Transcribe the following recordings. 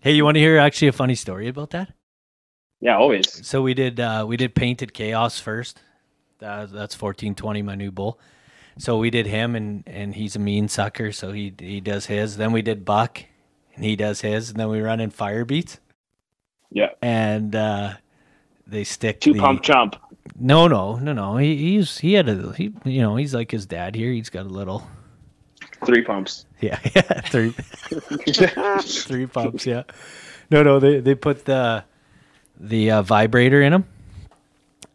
Hey, you want to hear actually a funny story about that? Yeah, always. So we did uh, we did painted chaos first. Uh, that's fourteen twenty, my new bull. So we did him, and and he's a mean sucker, so he he does his. Then we did Buck, and he does his, and then we run in fire beats, Yeah. and uh, they stick Two the, pump chump. No, no, no, no. He he's he had a he you know he's like his dad here. He's got a little Three pumps. yeah yeah three three pumps yeah. No, no. They they put the the uh, vibrator in him,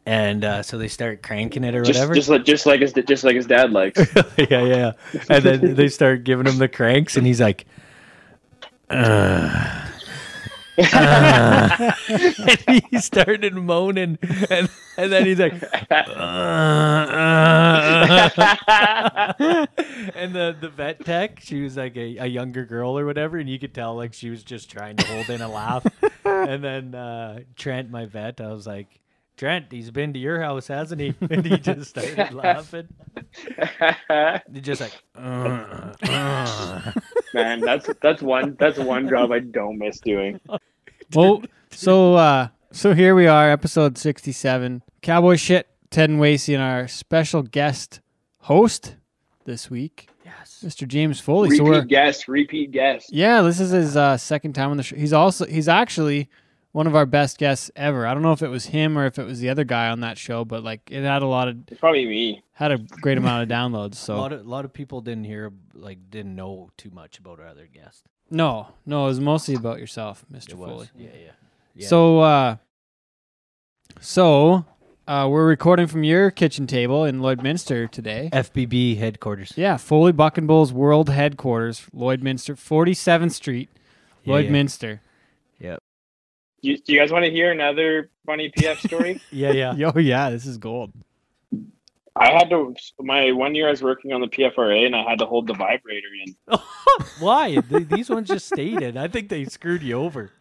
and uh, so they start cranking it or just, whatever. just like just like his just like his dad likes. yeah, yeah, yeah. And then they start giving him the cranks, and he's like, "Ugh." Uh. and he started moaning, and, and then he's like, "Uh, uh, uh." and the, the vet tech, she was like a, a younger girl or whatever, and you could tell like she was just trying to hold in a laugh. and then uh, Trent, my vet, I was like, Trent, he's been to your house, hasn't he? And he just started laughing. He just like, "Uh, uh." Man, that's that's one that's one job I don't miss doing. Well, so uh, so here we are, episode sixty-seven. Cowboy shit. Ted and Wacey and our special guest host this week, yes. Mr. James Foley. so we're Repeat guest, repeat guest. yeah, this is his uh, second time on the show. He's also he's actually one of our best guests ever. I don't know if it was him or if it was the other guy on that show, but like it had a lot of It's probably me. had a great amount of downloads. A So lot of a lot of people didn't hear like didn't know too much about our other guest. no, no, it was mostly about yourself, Mr. Foley. Yeah, yeah. yeah. So, uh, so uh, we're recording from your kitchen table in Lloydminster today. FBB headquarters. Yeah, Foley Buck and Bulls World Headquarters, Lloydminster, 47th Street, Yeah, yeah. Lloydminster. You, do you guys want to hear another funny PF story? Yeah, yeah. Yo, yeah, this is gold. I had to my one year I was working on the PFRA and I had to hold the vibrator in. Why? These ones just stayed in. I think they screwed you over.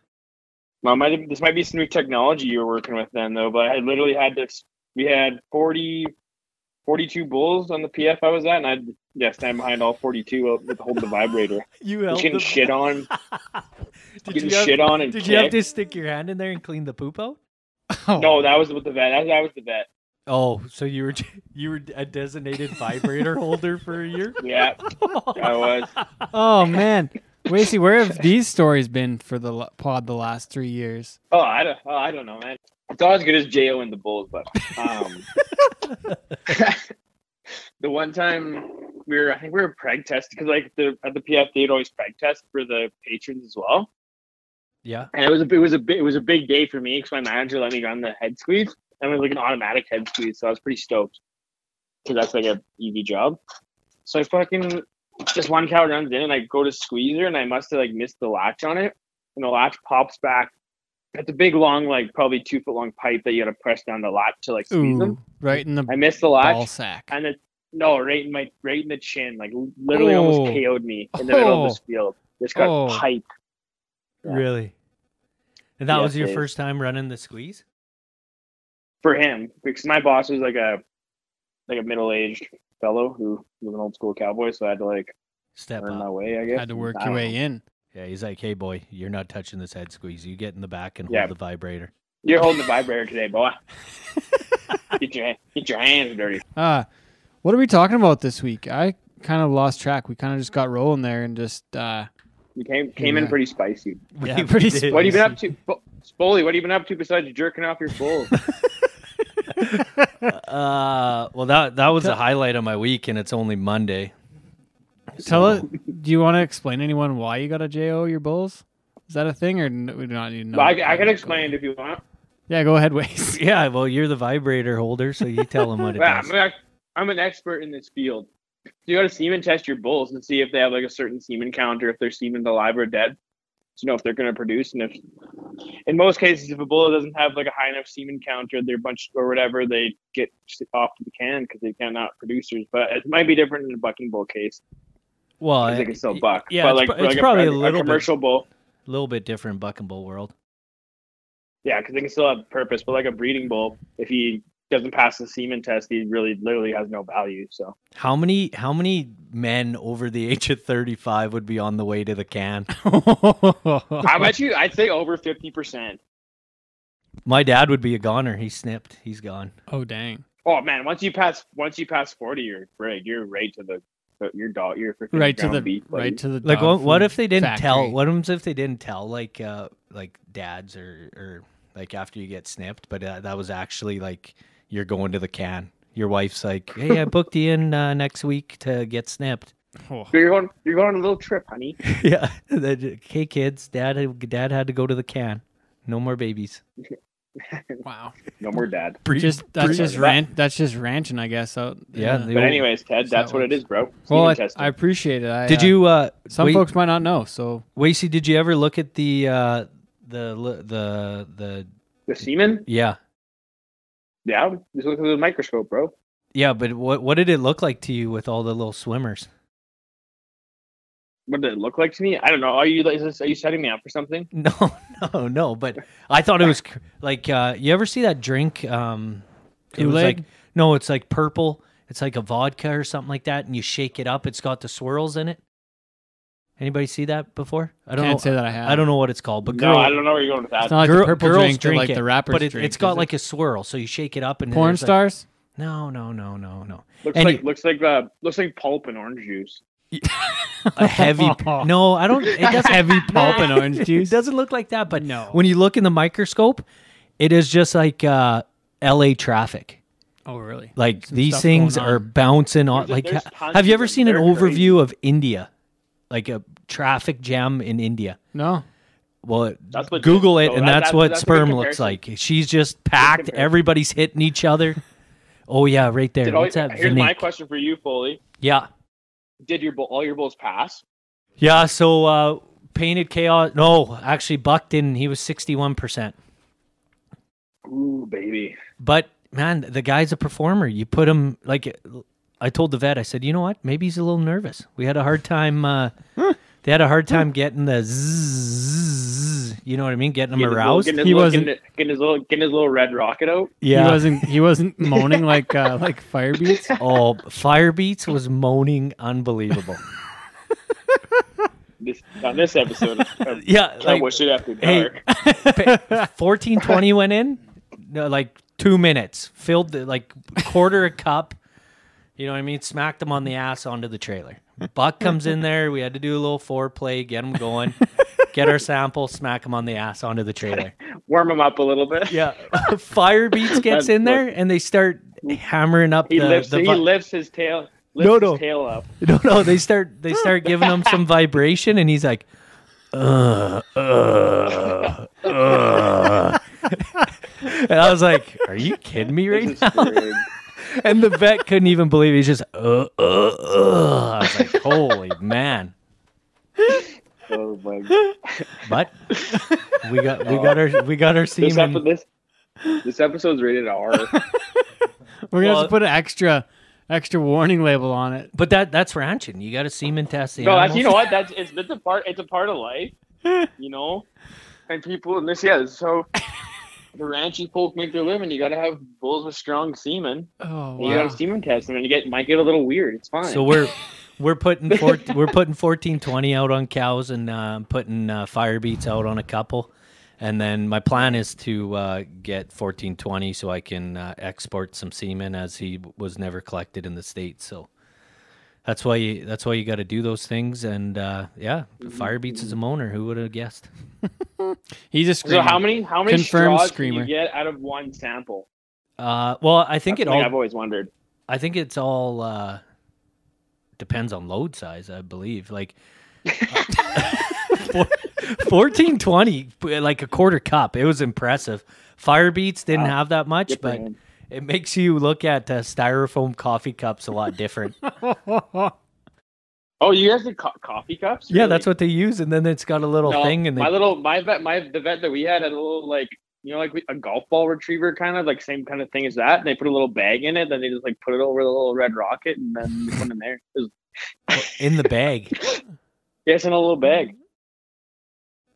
Well, might this might be some new technology you were working with then though, but I literally had to. We had 40, 42 bulls on the PF I was at, and I had yeah stand behind all forty two with hold the vibrator. You Just held getting the- shit on, Did getting you have, shit on, and Did you have to stick your hand in there and clean the poop out? Oh, No, that was with the vet. That, that was the vet. Oh, so you were you were a designated vibrator holder for a year? Yeah, I was. oh man. Wacey, where have these stories been for the pod the last three years? Oh, I don't. Oh, I don't know, man. It's not as good as Jo and the Bulls, but um, the one time we were, I think we were preg test because like the at the PF they'd always preg test for the patrons as well, Yeah. and it was a it was a it was a big day for me because my manager let me run the head squeeze, and it was like an automatic head squeeze, so I was pretty stoked because that's like a easy job. So I fucking just one cow runs in and I go to squeeze her and I must have like missed the latch on it, and the latch pops back. It's a big, long, like probably two foot long pipe that you got to press down the latch to like squeeze them. Right in the I missed the ball latch, sack. and it no, right in my right in the chin, like literally almost Oh. KO'd me in the middle of Oh. this field. Just got Oh. piped. Yeah. Really? And that Yes, was your Dave. first time running the squeeze? for him because my boss was like a like a middle aged fellow who was an old school cowboy, so I had to like Step earn my way. I guess Had to work I your way know. in. Yeah, he's like, "Hey, boy, you're not touching this head squeeze. You get in the back and Yeah. hold the vibrator." You're holding the vibrator today, boy. get your get your hands dirty. Uh, what are we talking about this week? I kind of lost track. We kind of just got rolling there and just uh, You came came in pretty spicy. Yeah, We pretty did. What have you been up to, Sp- Spoley? What have you been up to besides jerking off your bull? Uh, well, that that was a highlight of my week, and it's only Monday. tell it. Do you want to explain to anyone why you got a JO your bulls? Is that a thing or n- we do not even know? I, I can explain it if you want. Yeah, go ahead, Waze. Yeah, well, you're the vibrator holder, so you tell him what it Yeah, does. I'm, an- I'm an expert in this field. So you got to semen test your bulls and see if they have like a certain semen count or if their semen's alive or dead. To know if they're going to produce, and if in most cases, if a bull doesn't have like a high enough semen count or they're bunch or whatever, they get off the can because they cannot producers. But it might be different in a bucking bull case. Well, because they can still buck. Yeah, but it's, like, pro- for, it's like probably a, a, little commercial bull. a little bit different buck and bull world. Yeah, because they can still have purpose. But like a breeding bull, if he doesn't pass the semen test, he really literally has no value. So How many how many men over the age of 35 would be on the way to the can? I bet you, I'd say over fifty percent. My dad would be a goner. He snipped. He's gone. oh dang! Oh man, once you pass once you pass forty, you're right. You're right to the your dog. You're freaking Right to the beef, buddy. right to the Like what, what if they didn't tell what happens if they didn't tell like uh like dads or or like after you get snipped but uh, that was actually like you're going to the can. Your wife's like, "Hey, I booked you in uh, next week to get snipped." Oh, You're going. You're going on a little trip, honey. yeah. Hey kids, dad had- dad had to go to the can. No more babies. wow! No more dad. Just that's breed- just that- rant. That's just ranching, I guess. So Yeah, they- But anyways, Ted, that's that what it works. is, bro. well, I. I appreciate it. I, Did uh, you uh Some wait, folks might not know. So Wacey, did you ever look at the uh the the the the semen? yeah. Yeah, just look at the microscope, bro. Yeah, but what what did it look like to you with all the little swimmers? What did it look like to me? I don't know. Are you is this, are you setting me up for something? No, no, no. But I thought it was like uh, you ever see that drink? Um, it was Kool-Aid? like no, it's like purple. It's like a vodka or something like that, and you shake it up. It's got the swirls in it. Anybody see that before? I don't can't know. say that I have. I don't know what it's called, but No, I don't know where you're going with that. It's not like girl- the purple girls drink, drink like it, the rappers but it, drink. it's got is it? like a swirl. So you shake it up and porn there's, like- stars. no, no, no, no, no. looks Any- like looks like uh, looks like pulp and orange juice. A heavy. no, I don't. It doesn't heavy pulp and orange juice. It juice. doesn't look like that, but No. when you look in the microscope, it is just like uh, L.A. traffic. Oh really? Like Some these stuff things going on. are bouncing on. There's a- like, there's ha- tons have you of ever them. seen an They're overview of India, like a traffic jam in India? No. Well, That's legit. Google it, So and that- that's, that's- what that's sperm looks like. She's just packed. Everybody's hitting each other. Oh yeah, right there. Did all, that? here's my question for you, Foley. Yeah, Did your bull, all your bulls pass? yeah. So uh, painted chaos. No, actually, Buck didn't. He was sixty-one percent. Ooh, baby. But man, the guy's a performer. You put him like I told the vet. I said, you know what? Maybe he's a little nervous. We had a hard time. Uh, they had a hard time getting the zzz. You know what I mean? Getting him Getting his little- aroused. Getting his, He little, wasn't- getting, getting his little getting his little red rocket out. Yeah. He wasn't. He wasn't moaning like uh, like fire beats. oh, Firebeats was moaning unbelievable. This on this episode of Yeah, Cowboy like Shit After hey, Dark. fourteen twenty went in, no, like two minutes, filled the, like quarter a cup. You know what I mean? Smacked him on the ass onto the trailer. Buck comes in there. We had to do a little foreplay, get him going, get our sample, smack him on the ass onto the trailer. Warm him up a little bit. Yeah, Fire Beats gets in there and they start hammering up He the. lifts the he lifts his tail. Lifts No, his no. tail up. No, no, they start they start giving him some vibration, and he's like, uh, uh, uh. and I was like, "Are you kidding me right This is now?" Crazy. And the vet couldn't even believe it. he's just, uh, uh, uh. I was like, "Holy man!" oh my god. But we got we got our we got our This, semen. epi- this, this episode's rated R. We're gonna Well- have to put an extra extra warning label on it. But that that's ranching. You got to semen test the no, that's, animals. you know what? That's it's, it's a part. It's a part of life. You know, and people and this yeah. So the ranchy folk make their living. You got to have bulls with strong semen. Oh And You got to semen test them, and you get might get a little weird. It's fine. So we're we're putting four, we're putting fourteen twenty out on cows and uh, putting uh, fire beats out on a couple, and then my plan is to uh, get fourteen twenty so I can uh, export some semen as he was never collected in the states. So that's why you that's why you got to do those things. And uh, yeah, fire beats is a moaner. Who would have guessed? He's a So how many how many Confirmed straws screamer. can you get out of one sample? Uh, well, I think That's it all I've always wondered. I think it's all uh, depends on load size. I believe like fourteen twenty, like a quarter cup. It was impressive. Fire beats didn't Wow. have that much, Good but him. It makes you look at uh, styrofoam coffee cups a lot different. Oh, you guys did co- coffee cups? yeah, that's what they use, and then it's got a little No, thing, and they my little my vet my the vet that we had had a little like you know like a golf ball retriever kind of like same kind of thing as that. And they put a little bag in it, then they just like put it over the little red rocket, and then put it in there. It was, in the bag. yes, in a little bag.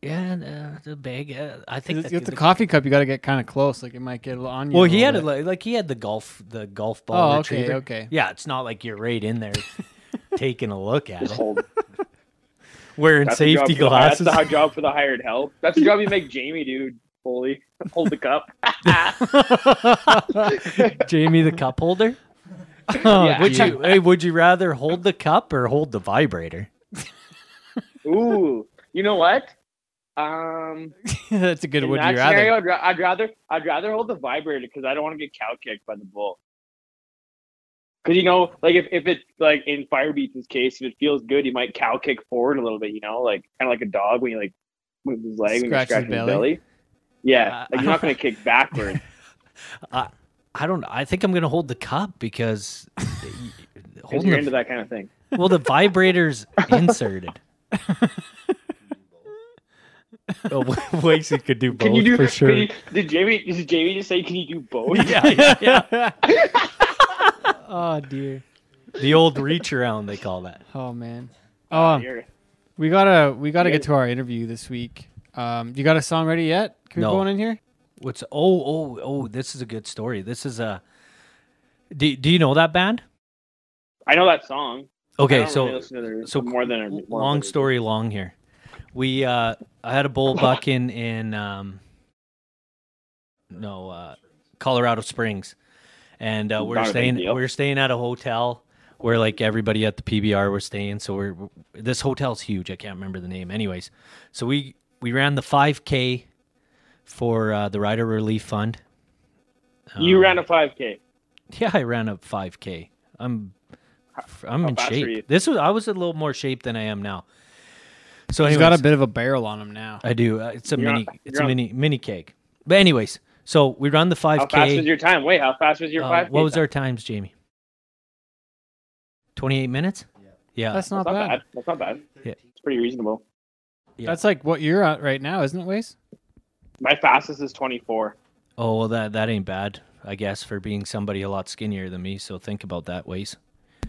Yeah, the, the bag. Uh, I think With that the coffee cup, you got to get kind of close. Like it might get a little on you. Well, he had it bit. like, like he had the golf the golf ball Oh, okay, retriever. okay. Yeah, it's not like you're right in there taking a look at Just it, hold. wearing That's the job safety for the- glasses. That's the job for the hired help. That's the job you make Jamie do. Fully hold the cup. Jamie, the cup holder. Yeah. Would you hey, would you rather hold the cup or hold the vibrator? Ooh, you know what? Um, That's a good. one. That rather? I'd, ra- I'd rather I'd rather hold the vibrator because I don't want to get cow kicked by the bull. Because you know, like if, if it like in Firebeats' case, if it feels good, you might cow kick forward a little bit. You know, like kind of like a dog when you like move his leg you're Scratch his belly. belly. Yeah, Uh, like you're not gonna kick backwards. I don't. I think I'm gonna hold the cup because holding you're the, into that kind of thing. well, the vibrator's inserted. Oh, Wacey could do both Can you do? for can sure. you- did Jamie? Did Jamie just say? Can you do both? yeah, yeah, yeah. oh dear. The old reach around they call that. Oh man. Oh, You're- we gotta we gotta get to our interview this week. Um, you got a song ready yet? Can we No. go on in here? What's oh oh oh? This is a good story. This is a. Do Do you know that band? I know that song. I Okay, don't so really listen to their- so more than a, more long than- story long here. We uh I had a bull buck in in um no uh Colorado Springs. And uh, we're Not staying we're staying at a hotel where like everybody at the PBR was staying. So we're this hotel's huge. I can't remember the name. Anyways, so we we ran the 5K for uh, the Rider Relief Fund. You Um, ran a 5K. yeah, I ran a 5K. I'm I'm how in you? shape. This was I was a little more shape than I am now. So He's anyways, got a bit of a barrel on him now. I do. Uh, it's a You're mini. on- it's a on- mini mini cake. But anyways, so we run the 5K. How fast was your time? Wait, how fast was your Uh, 5K? what was time? our times, Jamie? 28 minutes. Yeah. That's not That's not bad. bad. That's not bad. Yeah. It's pretty reasonable. Yeah. That's like what you're at right now, isn't it, Waze? My fastest is 24. Oh well, that that ain't bad. I guess for being somebody a lot skinnier than me. So think about that, ways.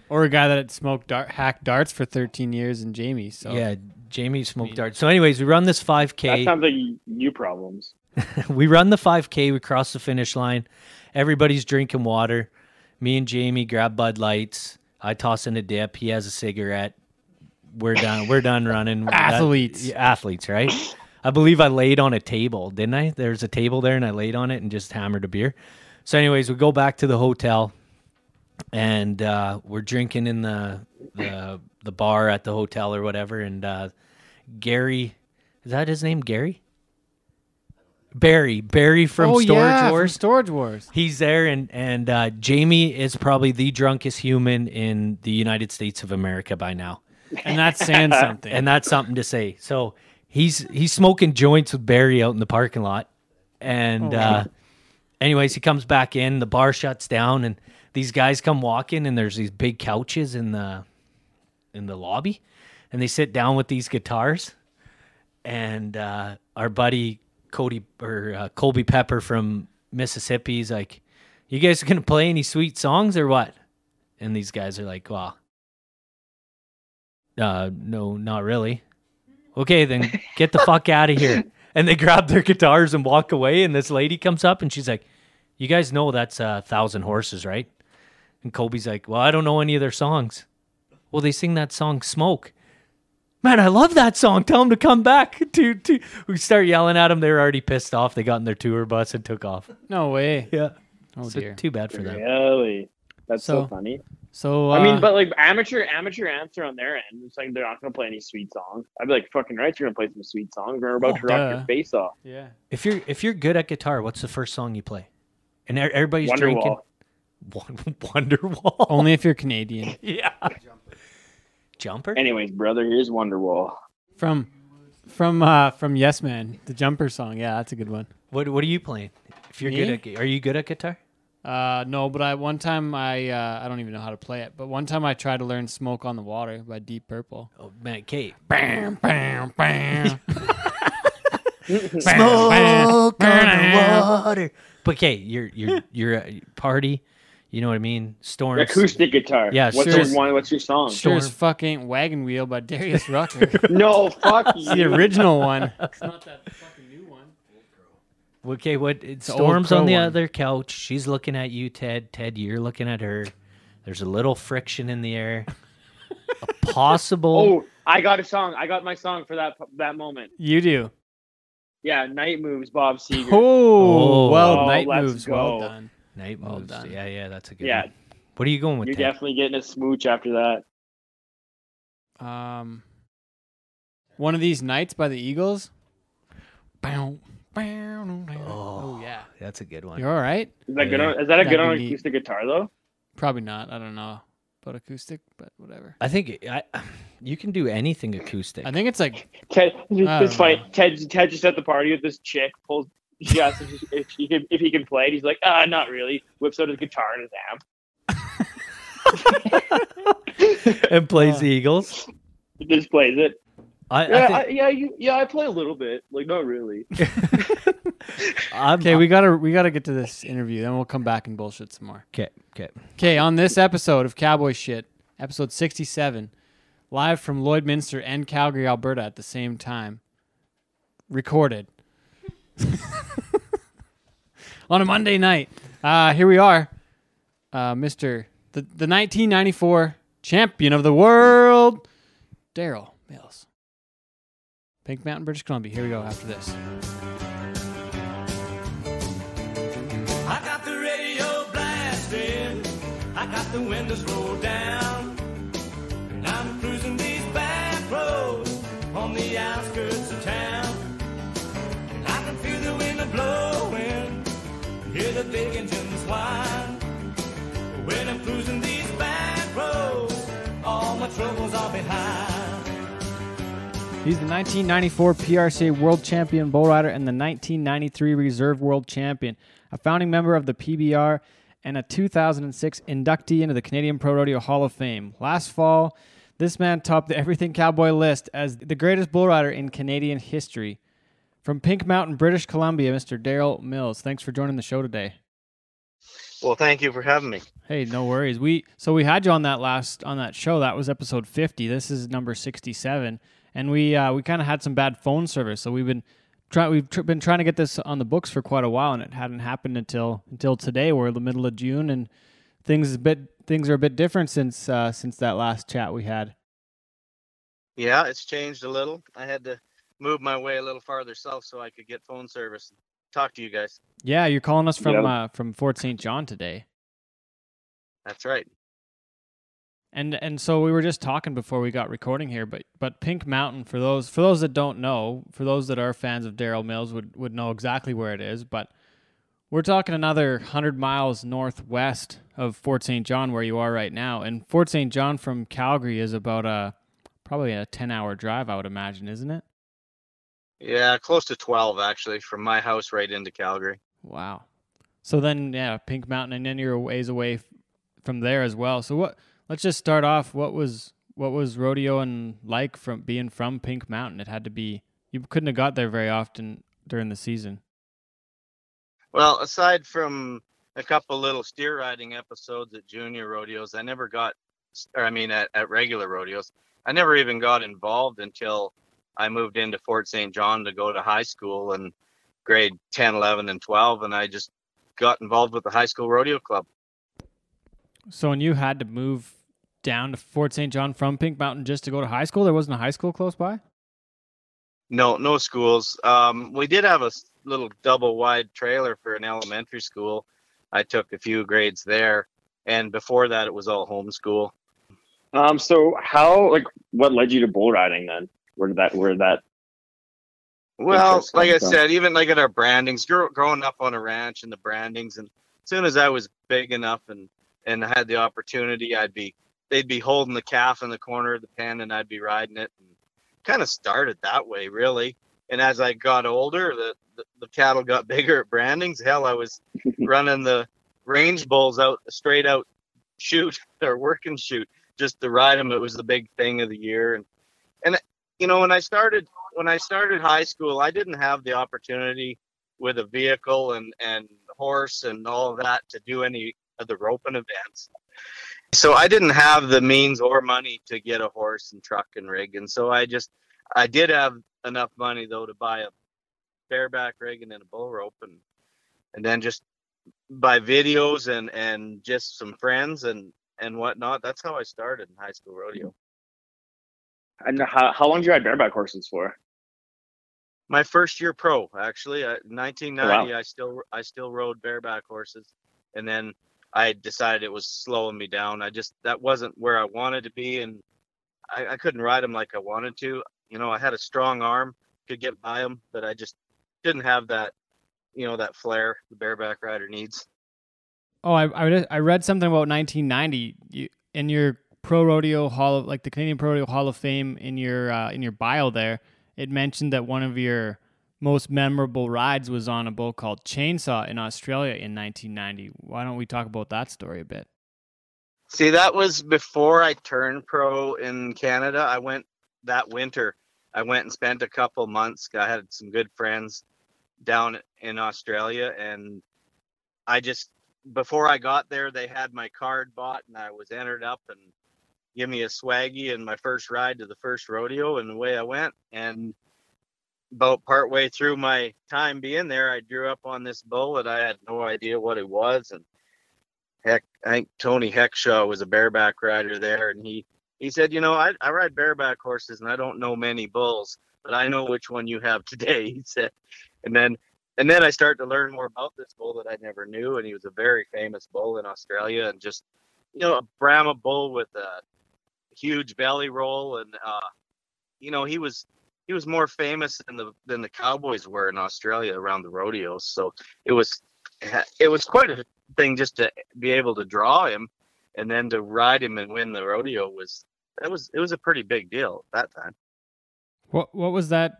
Or a guy that smoked dart, hack darts for 13 years and Jamie. So Yeah, Jamie smoked darts. So anyways, we run this 5K. sounds like you- you problems. we run the 5K. We cross the finish line. Everybody's drinking water. Me and Jamie grab Bud Lights. I toss in a dip. He has a cigarette. We're done. We're done running. Athletes. yeah, athletes, right? I believe I laid on a table, didn't I? There's a table there, and I laid on it and just hammered a beer. So, anyways, we go back to the hotel, and uh, we're drinking in the the the bar at the hotel or whatever. And uh, Gary, is that his name? Gary. Barry, Barry from oh, Storage yeah, from Wars. Storage Wars. He's there, and and uh, Jamie is probably the drunkest human in the United States of America by now, And that's saying something. and that's something to say. So he's he's smoking joints with Barry out in the parking lot, and Oh, uh, anyways, he comes back in. The bar shuts down, and these guys come walking, and there's these big couches in the in the lobby, and they sit down with these guitars, and uh, our buddy Cody or uh, Colby Pepper from Mississippi is like, "You guys are gonna play any sweet songs or what?" And these guys are like, "Well, uh, no, not really." Okay, then get the fuck out of here. And they grab their guitars and walk away. And this lady comes up and she's like, "You guys know that's a thousand horses, right?" And Colby's like, "Well, I don't know any of their songs." Well, they sing that song "Smoke." Man, I love that song. Tell them to come back. To, to. We start yelling at them. They were already pissed off. They got in their tour bus and took off. no way. Yeah. Oh, so dear. too bad for them. Really? That's so, So, funny. So, I mean, uh, but like amateur amateur answer on their end, it's like they're not gonna play any sweet songs. I'd be like, fucking right, you're gonna play some sweet songs. We're about Oh, to rock duh. your face off. yeah. If you're if you're good at guitar, what's the first song you play? And everybody's drinking. Wonderwall. Wonderwall. Only if you're Canadian. yeah. Jumper. Anyways, brother, here's Wonderwall. From from uh from Yes Man, the jumper song. Yeah, that's a good one. What What are you playing? If you're Me? good at, gu- are you good at guitar? Uh no, but I one time I uh I don't even know how to play it, but one time I tried to learn Smoke on the Water by Deep Purple. Oh man, Kate. Bam bam bam. Smoke on the water. But Kate, you're you're you're at a party. You know what I mean? Storm Acoustic guitar. Yeah, What's sure. your one? What's your song? Sure as Storm. fucking Wagon Wheel by Darius Rucker. no, fuck It's the original one. It's not that fucking new one. Okay, what? the Storm's on the one. other couch. She's looking at you, Ted. Ted, you're looking at her. There's a little friction in the air. A possible. Oh, I got a song. I got my song for that that moment. You do. Yeah, Night Moves, Bob Seger. Oh, Oh. well, Oh, night let's moves. Well done. Night Well moves. done. Yeah, yeah, that's a good Yeah, one. What are you going with, you're Ted? definitely getting a smooch after that. Um, one of these nights by the Eagles. Bow, bow, no, no. Oh, yeah. That's a good one. You're all right. Is that good? Yeah. On, is that a good That'd on be neat. acoustic guitar though? Probably not. I don't know about acoustic, but whatever. I think it- I, you can do anything acoustic. I think it's like Ted, I it's funny. Ted, Ted just at the party with this chick. Pulls. She asks if, if he can if he can play it. He's like, ah, not really. Whips out his guitar and his amp. and plays Uh, the Eagles. He just plays it. I, I Yeah, think, I, yeah, you, yeah. I play a little bit. Like, not really. Okay. We gotta we gotta get to this interview, then we'll come back and bullshit some more. okay, okay. Okay, on this episode of Cowboy Shit, episode 67, live from Lloydminster and Calgary, Alberta at the same time, recorded on a Monday night. Uh, here we are, uh, Mr. The, the 1994 champion of the world, Daryl Mills. Pink Mountain, British Columbia. Here we go after this. I got the radio blasting. I got the windows rolled down. Big engines whine. When I'm cruising these back roads, all my troubles are behind. He's the 1994 PRCA World Champion bull rider and the 1993 Reserve World Champion, a founding member of the PBR, and a 2006 inductee into the Canadian Pro Rodeo Hall of Fame. Last fall, this man topped the Everything Cowboy list as the greatest bull rider in Canadian history. From Pink Mountain, British Columbia, Mr. Daryl Mills. Thanks for joining the show today. Well, thank you for having me. Hey, no worries. We so we had you on that last on that show. That was episode fifty. This is number sixty-seven, and we uh, we kind of had some bad phone service. So we've been trying we've tr- been trying to get this on the books for quite a while, and it hadn't happened until until today. We're in the middle of June, and things a bit things are a bit different since uh, since that last chat we had. Yeah, it's changed a little. I had to move my way a little farther south so I could get phone service. And Talk to you guys. Yeah, you're calling us from Yep. uh, from Fort St. John today. That's right. And and so we were just talking before we got recording here, but but Pink Mountain for those for those that don't know, for those that are fans of Daryl Mills would would know exactly where it is, but we're talking another 100 miles northwest of Fort St. John where you are right now. And Fort St. John from Calgary is about a probably a 10-hour drive, I would imagine, isn't it? Yeah, close to 12 actually from my house right into Calgary. Wow. So then, yeah, Pink Mountain, and then you're a ways away f- from there as well. So what? Let's just start off. What was what was rodeo and like from being from Pink Mountain? It had to be. You couldn't have got there very often during the season. Well, aside from a couple little steer riding episodes at junior rodeos, I never got, or I mean at, at regular rodeos, I never even got involved until I moved into Fort St. John to go to high school and grade 10, 11, and 12. And I just got involved with the high school rodeo club. So when you had to move down to Fort St. John from Pink Mountain just to go to high school, there wasn't a high school close by. No, no schools. Um, we did have a little double wide trailer for an elementary school. I took a few grades there, and before that, it was all homeschool. Um. So how like what led you to bull riding then? Where did that where that Well, like I from. said, even like at our brandings, grow, growing up on a ranch and the brandings, and as soon as I was big enough and and had the opportunity, I'd be they'd be holding the calf in the corner of the pen, and I'd be riding it, and kind of started that way, really. And as I got older, the, the the cattle got bigger at brandings. Hell, I was running the range bulls out straight out chute or working chute just to ride them. It was the big thing of the year, and and you know when I started when I started high school, I didn't have the opportunity with a vehicle and and horse and all that to do any of the roping events. So I didn't have the means or money to get a horse and truck and rig, and so I just I did have enough money though to buy a bareback rig and then a bull rope and and then just by videos and and just some friends and and whatnot. That's how I started in high school rodeo. And how, how long did you ride bareback horses for? My first year pro, actually, uh, 1990. wow. I still I still rode bareback horses, and then I decided it was slowing me down. I just that wasn't where I wanted to be, and I, I couldn't ride them like I wanted to. You know, I had a strong arm, could get by them, but I just didn't have that, you know, that flair the bareback rider needs. Oh, I I read, I read something about 1990 you, in your pro rodeo hall of like the Canadian Pro Rodeo Hall of Fame in your uh, in your bio there. It mentioned that one of your most memorable rides was on a bull called Chainsaw in Australia in 1990. Why don't we talk about that story a bit? See, that was before I turned pro in Canada. I went that winter. I went and spent a couple months. I had some good friends down in Australia, and I just before I got there, they had my card bought, and I was entered up and give me a swaggy and my first ride to the first rodeo, and the way I went. And about partway through my time being there, I drew up on this bull that I had no idea what it was, and heck, I think Tony Heckshaw was a bareback rider there, and he he said, you know, I, I ride bareback horses, and I don't know many bulls, but I know which one you have today. He said, and then and then I started to learn more about this bull that I never knew, and he was a very famous bull in Australia, and just you know, a Brahma bull with a huge belly roll, and uh, you know, he was he was more famous than the than the cowboys were in Australia around the rodeos. So it was it was quite a thing just to be able to draw him and then to ride him and win the rodeo was that was it was a pretty big deal at that time. What what was that?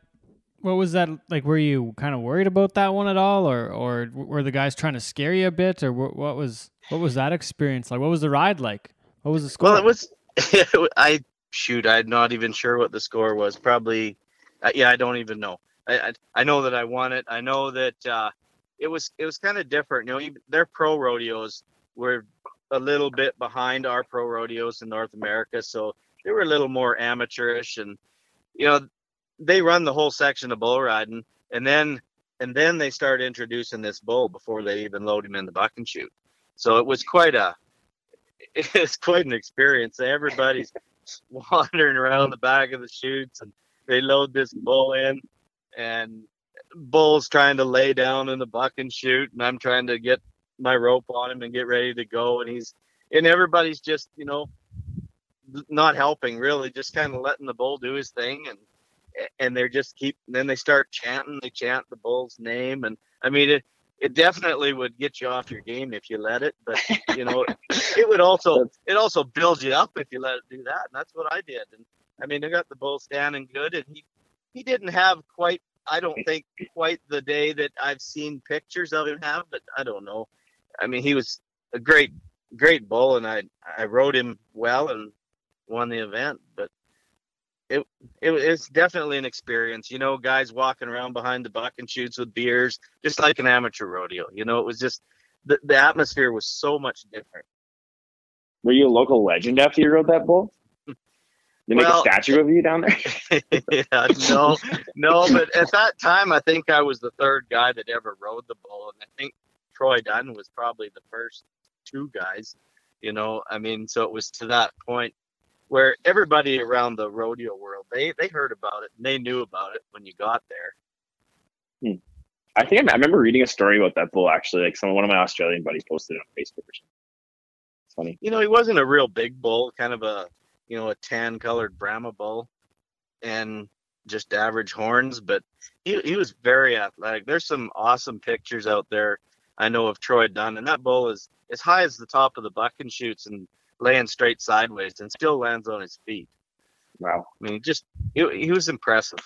What was that like? Were you kind of worried about that one at all, or or were the guys trying to scare you a bit, or what, what was what was that experience like? What was the ride like? What was the score? Well, it was I shoot, I'm not even sure what the score was. Probably uh, yeah, I don't even know. I, I I know that I won it. I know that uh it was it was kind of different. You know, even, their pro rodeos were a little bit behind our pro rodeos in North America, so they were a little more amateurish and you know they run the whole section of bull riding and then and then they start introducing this bull before they even load him in the bucking chute so it was quite a it's quite an experience. Everybody's wandering around the back of the chutes and they load this bull in and bull's trying to lay down in the bucking chute and i'm trying to get my rope on him and get ready to go and he's and everybody's just you know not helping really just kind of letting the bull do his thing and and they're just keep then they start chanting they chant the bull's name and i mean it it definitely would get you off your game if you let it but you know it would also it also builds you up if you let it do that and that's what i did and i mean i got the bull standing good and he he didn't have quite i don't think quite the day that i've seen pictures of him have but i don't know. I mean he was a great great bull and i i rode him well and won the event but it, it it's definitely an experience. You know, guys walking around behind the bucking chutes with beers, just like an amateur rodeo. You know, it was just the, the atmosphere was so much different. Were you a local legend after you rode that bull? They make Well- a statue of you down there. yeah, no, no, but at that time, I think I was the third guy that ever rode the bull, and I think Troy Dunn was probably the first two guys. You know, I mean, so it was to that point where everybody around the rodeo world they they heard about it and they knew about it when you got there. Hmm. I think I, I remember reading a story about that bull actually. Like some one of my Australian buddies posted it on Facebook or something. It's funny. you know, he wasn't a real big bull, kind of a, you know, a tan colored Brahma bull and just average horns, but he, he was very athletic. There's some awesome pictures out there I know of Troy Dunn, and that bull is as high as the top of the bucking chutes and laying straight sideways and still lands on his feet. Wow. I mean, just, he, he was impressive.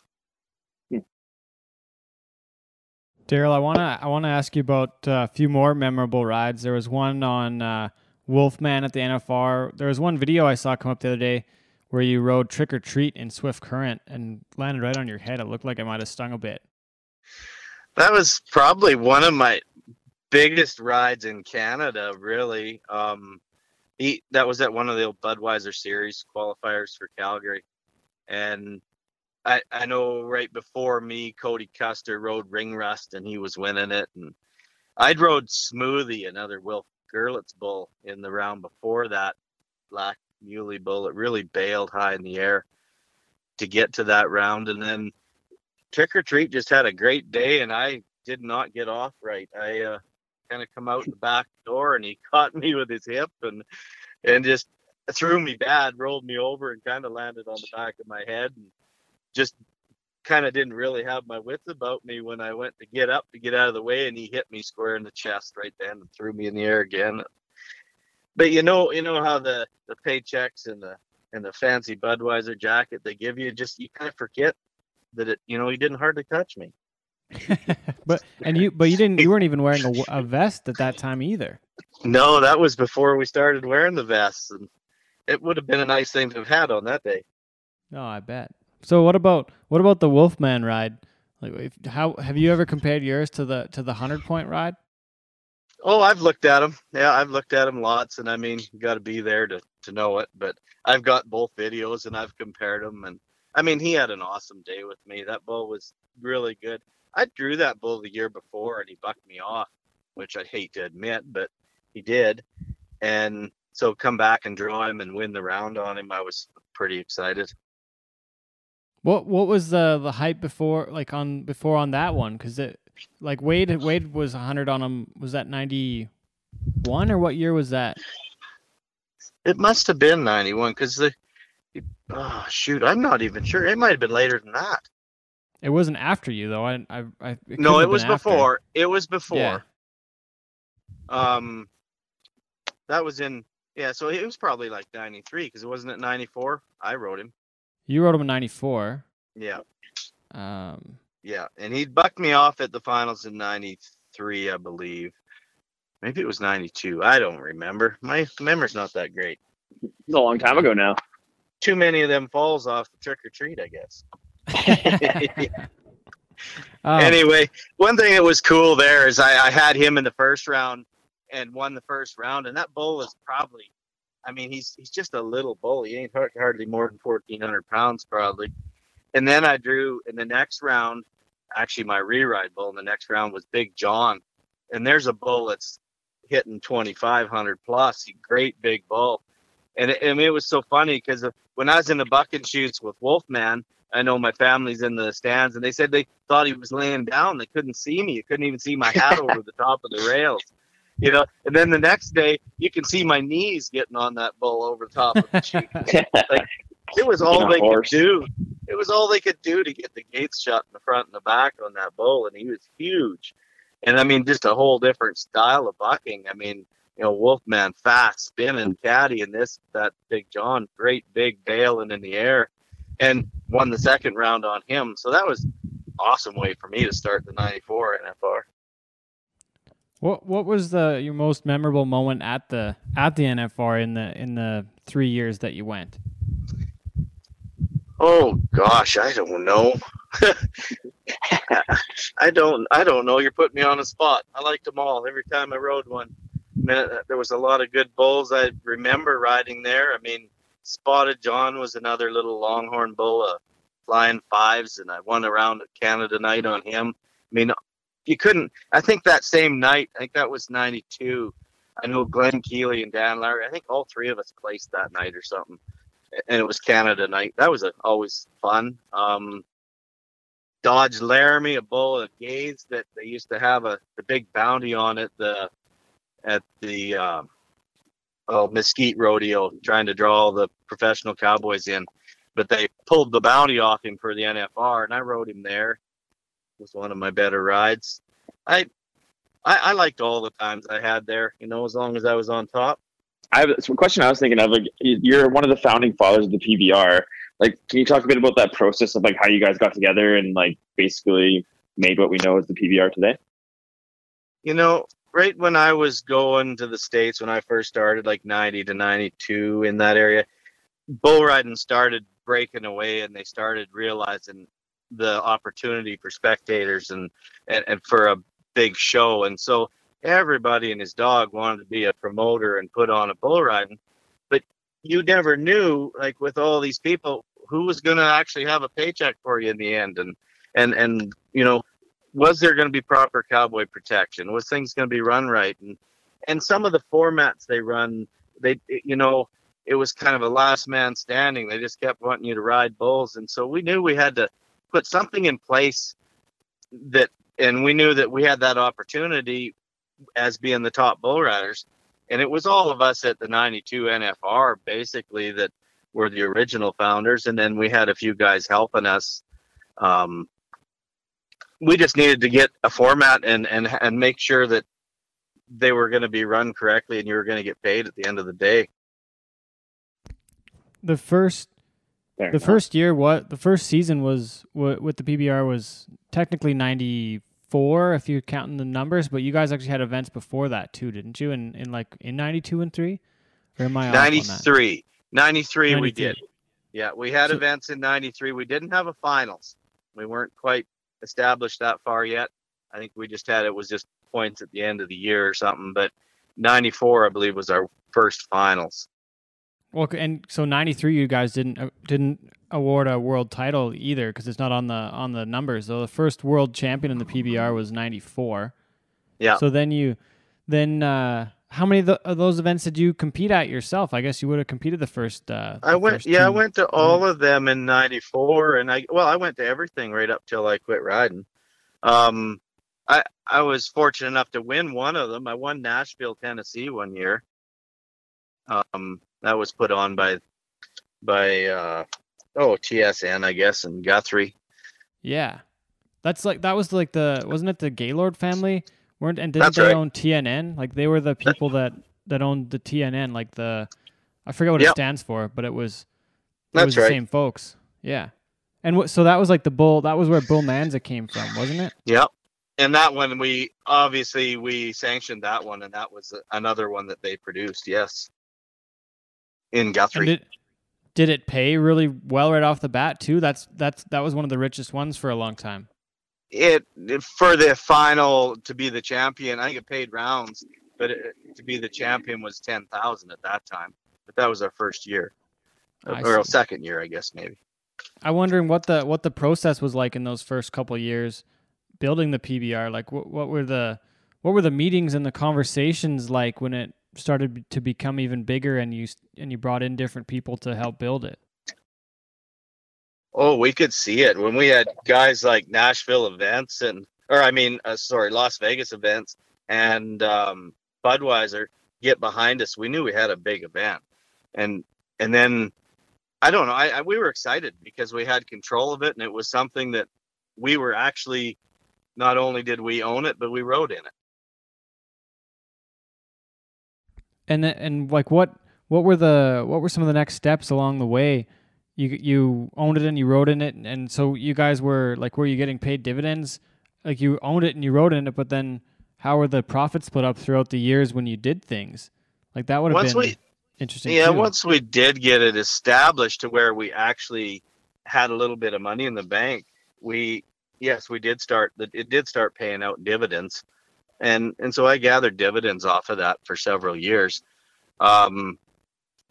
Daryl, I wanna I wanna ask you about uh, a few more memorable rides. There was one on uh, Wolfman at the NFR. There was one video I saw come up the other day where you rode Trick or Treat in Swift Current and landed right on your head. It looked like it might have stung a bit. That was probably one of my biggest rides in Canada, really. Um, he that was at one of the old Budweiser Series qualifiers for Calgary, and I I know right before me, Cody Custer rode Ring Rust, and he was winning it, and I'd rode Smoothie, another Will Gerlitz bull, in the round before that black muley bull. It really bailed high in the air to get to that round, and then Trick or Treat just had a great day, and I did not get off right. I uh, kind of come out in the back door, and he caught me with his hip, and and just threw me bad, rolled me over, and kind of landed on the back of my head, and just kind of didn't really have my wits about me when I went to get up to get out of the way, and he hit me square in the chest right then and threw me in the air again. But you know, you know how the the paychecks and the and the fancy Budweiser jacket they give you, just you kind of forget that it, you know, he didn't hardly touch me. but and you but you didn't you weren't even wearing a, a vest at that time either. No, that was before we started wearing the vests, and it would have been a nice thing to have had on that day. No, I bet. So what about what about the Wolfman ride? Like, if, how have you ever compared yours to the to the hundred point ride? Oh, I've looked at them. Yeah, I've looked at them lots, and I mean, you got to be there to to know it. But I've got both videos, and I've compared them, and I mean, he had an awesome day with me. That bull was really good. I drew that bull the year before, and he bucked me off, which I hate to admit, but he did. And so come back and draw him and win the round on him. I was pretty excited. What what was the the hype before like on before on that one? Because it like Wade Wade was hundred on him. Was that ninety one or what year was that? It must have been ninety one because the oh shoot, I'm not even sure. It might have been later than that. It wasn't after you though. I I, I it no, it was been after. before. It was before. Yeah. Um, that was in yeah. So it was probably like ninety three because it wasn't at ninety four. I wrote him. You wrote him in ninety four. Yeah, Um, yeah, and he bucked me off at the finals in ninety three, I believe. Maybe it was ninety two. I don't remember. My memory's not that great. It's a long time ago now. Too many of them falls off the trick or treat, I guess. oh, anyway, one thing that was cool there is I, I had him in the first round and won the first round, and that bull is probably, I mean, he's he's just a little bull. He ain't hard, hardly more than fourteen hundred pounds probably. And then I drew in the next round. Actually, my re-ride bull in the next round was Big John, and there's a bull that's hitting twenty five hundred plus. He great big bull, and it, I mean, it was so funny because when I was in the bucking chutes with Wolfman, I know my family's in the stands, and they said they thought he was laying down. They couldn't see me. You couldn't even see my hat over the top of the rails. You know, and then the next day you can see my knees getting on that bull over the top of the chute. It was all Like they horse. could do. It was all they could do to get the gates shut in the front and the back on that bull, and he was huge. And I mean, just a whole different style of bucking. I mean, you know, Wolfman fast spinning caddy, and this that Big John, great big bailing in the air, and won the second round on him. So that was awesome way for me to start the '94 NFR. what what was the your most memorable moment at the at the NFR in the in the three years that you went? Oh gosh, I don't know. I don't. I don't know. You're putting me on the spot. I liked them all. Every time I rode one, there was a lot of good bulls. I remember riding there. I mean, Spotted John was another little Longhorn bull, flying fives, and I won around Canada night on him. I mean, you couldn't. I think that same night, I think that was '92. I know Glen Keeley and Dan Larry. I think all three of us placed that night or something and it was Canada night. That was a, always fun. Um, Dodge Laramie, a bull of gaze that they used to have a the big bounty on it the at the um, oh Mesquite Rodeo, trying to draw all the professional cowboys in, but they pulled the bounty off him for the NFR, and I rode him there. It was one of my better rides. I, I I liked all the times I had there. You know, as long as I was on top. I have a question I was thinking of. Like, you're one of the founding fathers of the PBR. Like, can you talk a bit about that process of like how you guys got together and like basically made what we know as the PBR today? you know, right when I was going to the States, when I first started, like 90 to 92 in that area, bull riding started breaking away and they started realizing the opportunity for spectators and, and, and for a big show. And so everybody and his dog wanted to be a promoter and put on a bull riding, but you never knew, like with all these people, who was going to actually have a paycheck for you in the end, and and and you know, was there going to be proper cowboy protection? Was things going to be run right? And and some of the formats they run, they you know, it was kind of a last man standing. They just kept wanting you to ride bulls, and so we knew we had to put something in place that, and we knew that we had that opportunity as being the top bull riders. And it was all of us at the 92 NFR basically that were the original founders. And then we had a few guys helping us. Um, we just needed to get a format and, and, and make sure that they were going to be run correctly and you were going to get paid at the end of the day. The first Fair the enough. first year what the first season was wa- with the PBR was technically 94 if you're counting the numbers, but you guys actually had events before that too, didn't you? In in like in 92 and 3? Or am I off on that? 93. 93 we did. Yeah, we had So- events in 93. We didn't have a finals. We weren't quite established that far yet. I think we just had it was just points at the end of the year or something. But 94, I believe, was our first finals. Well, and so 93 you guys didn't uh, didn't award a world title either because it's not on the on the numbers. So the first world champion in the PBR was 94. Yeah. So then you then uh how many of, those events did you compete at yourself? I guess you would have competed the first uh I went, yeah, I went to all of them in '94, and I well, I went to everything right up till I quit riding. Um, I I was fortunate enough to win one of them. I won Nashville, Tennessee, one year. Um, that was put on by by uh, oh TNN, I guess, and Guthrie. Yeah. That's like that was like the wasn't it the Gaylord family? Weren't and didn't That's they right. own TNN? Like they were the people that that owned the TNN, like the I forget what it stands for, but it was it That's was the right. same folks. Yeah. And wh- so that was like the bull that was where Bullnanza came from, wasn't it? Yep. And that one, we obviously we sanctioned that one, and that was another one that they produced. Yes, in Guthrie. did, did it pay really well right off the bat too? That's that's that was one of the richest ones for a long time. It for the final to be the champion. I think it paid rounds, but it, to be the champion was ten thousand at that time. But that was our first year, I or see. second year, I guess maybe. I'm wondering what the what the process was like in those first couple years building the PBR. Like what what were the what were the meetings and the conversations like when it started to become even bigger and you and you brought in different people to help build it? Oh, we could see it when we had guys like Nashville events and, or I mean, uh, sorry, Las Vegas events and um, Budweiser get behind us. We knew we had a big event, and and then I don't know. I, I we were excited because we had control of it, and it was something that we were actually not only did we own it, but we rode in it. And and like what what were the what were some of the next steps along the way? You you owned it and you rode in it, and, and so you guys were like, were you getting paid dividends? Like you owned it and you rode in it, but then how were the profits split up throughout the years when you did things? Like that would have Once been we interesting. Yeah, too. once we did get it established to where we actually had a little bit of money in the bank, we yes, we did start it did start paying out dividends. And and so I gathered dividends off of that for several years. Um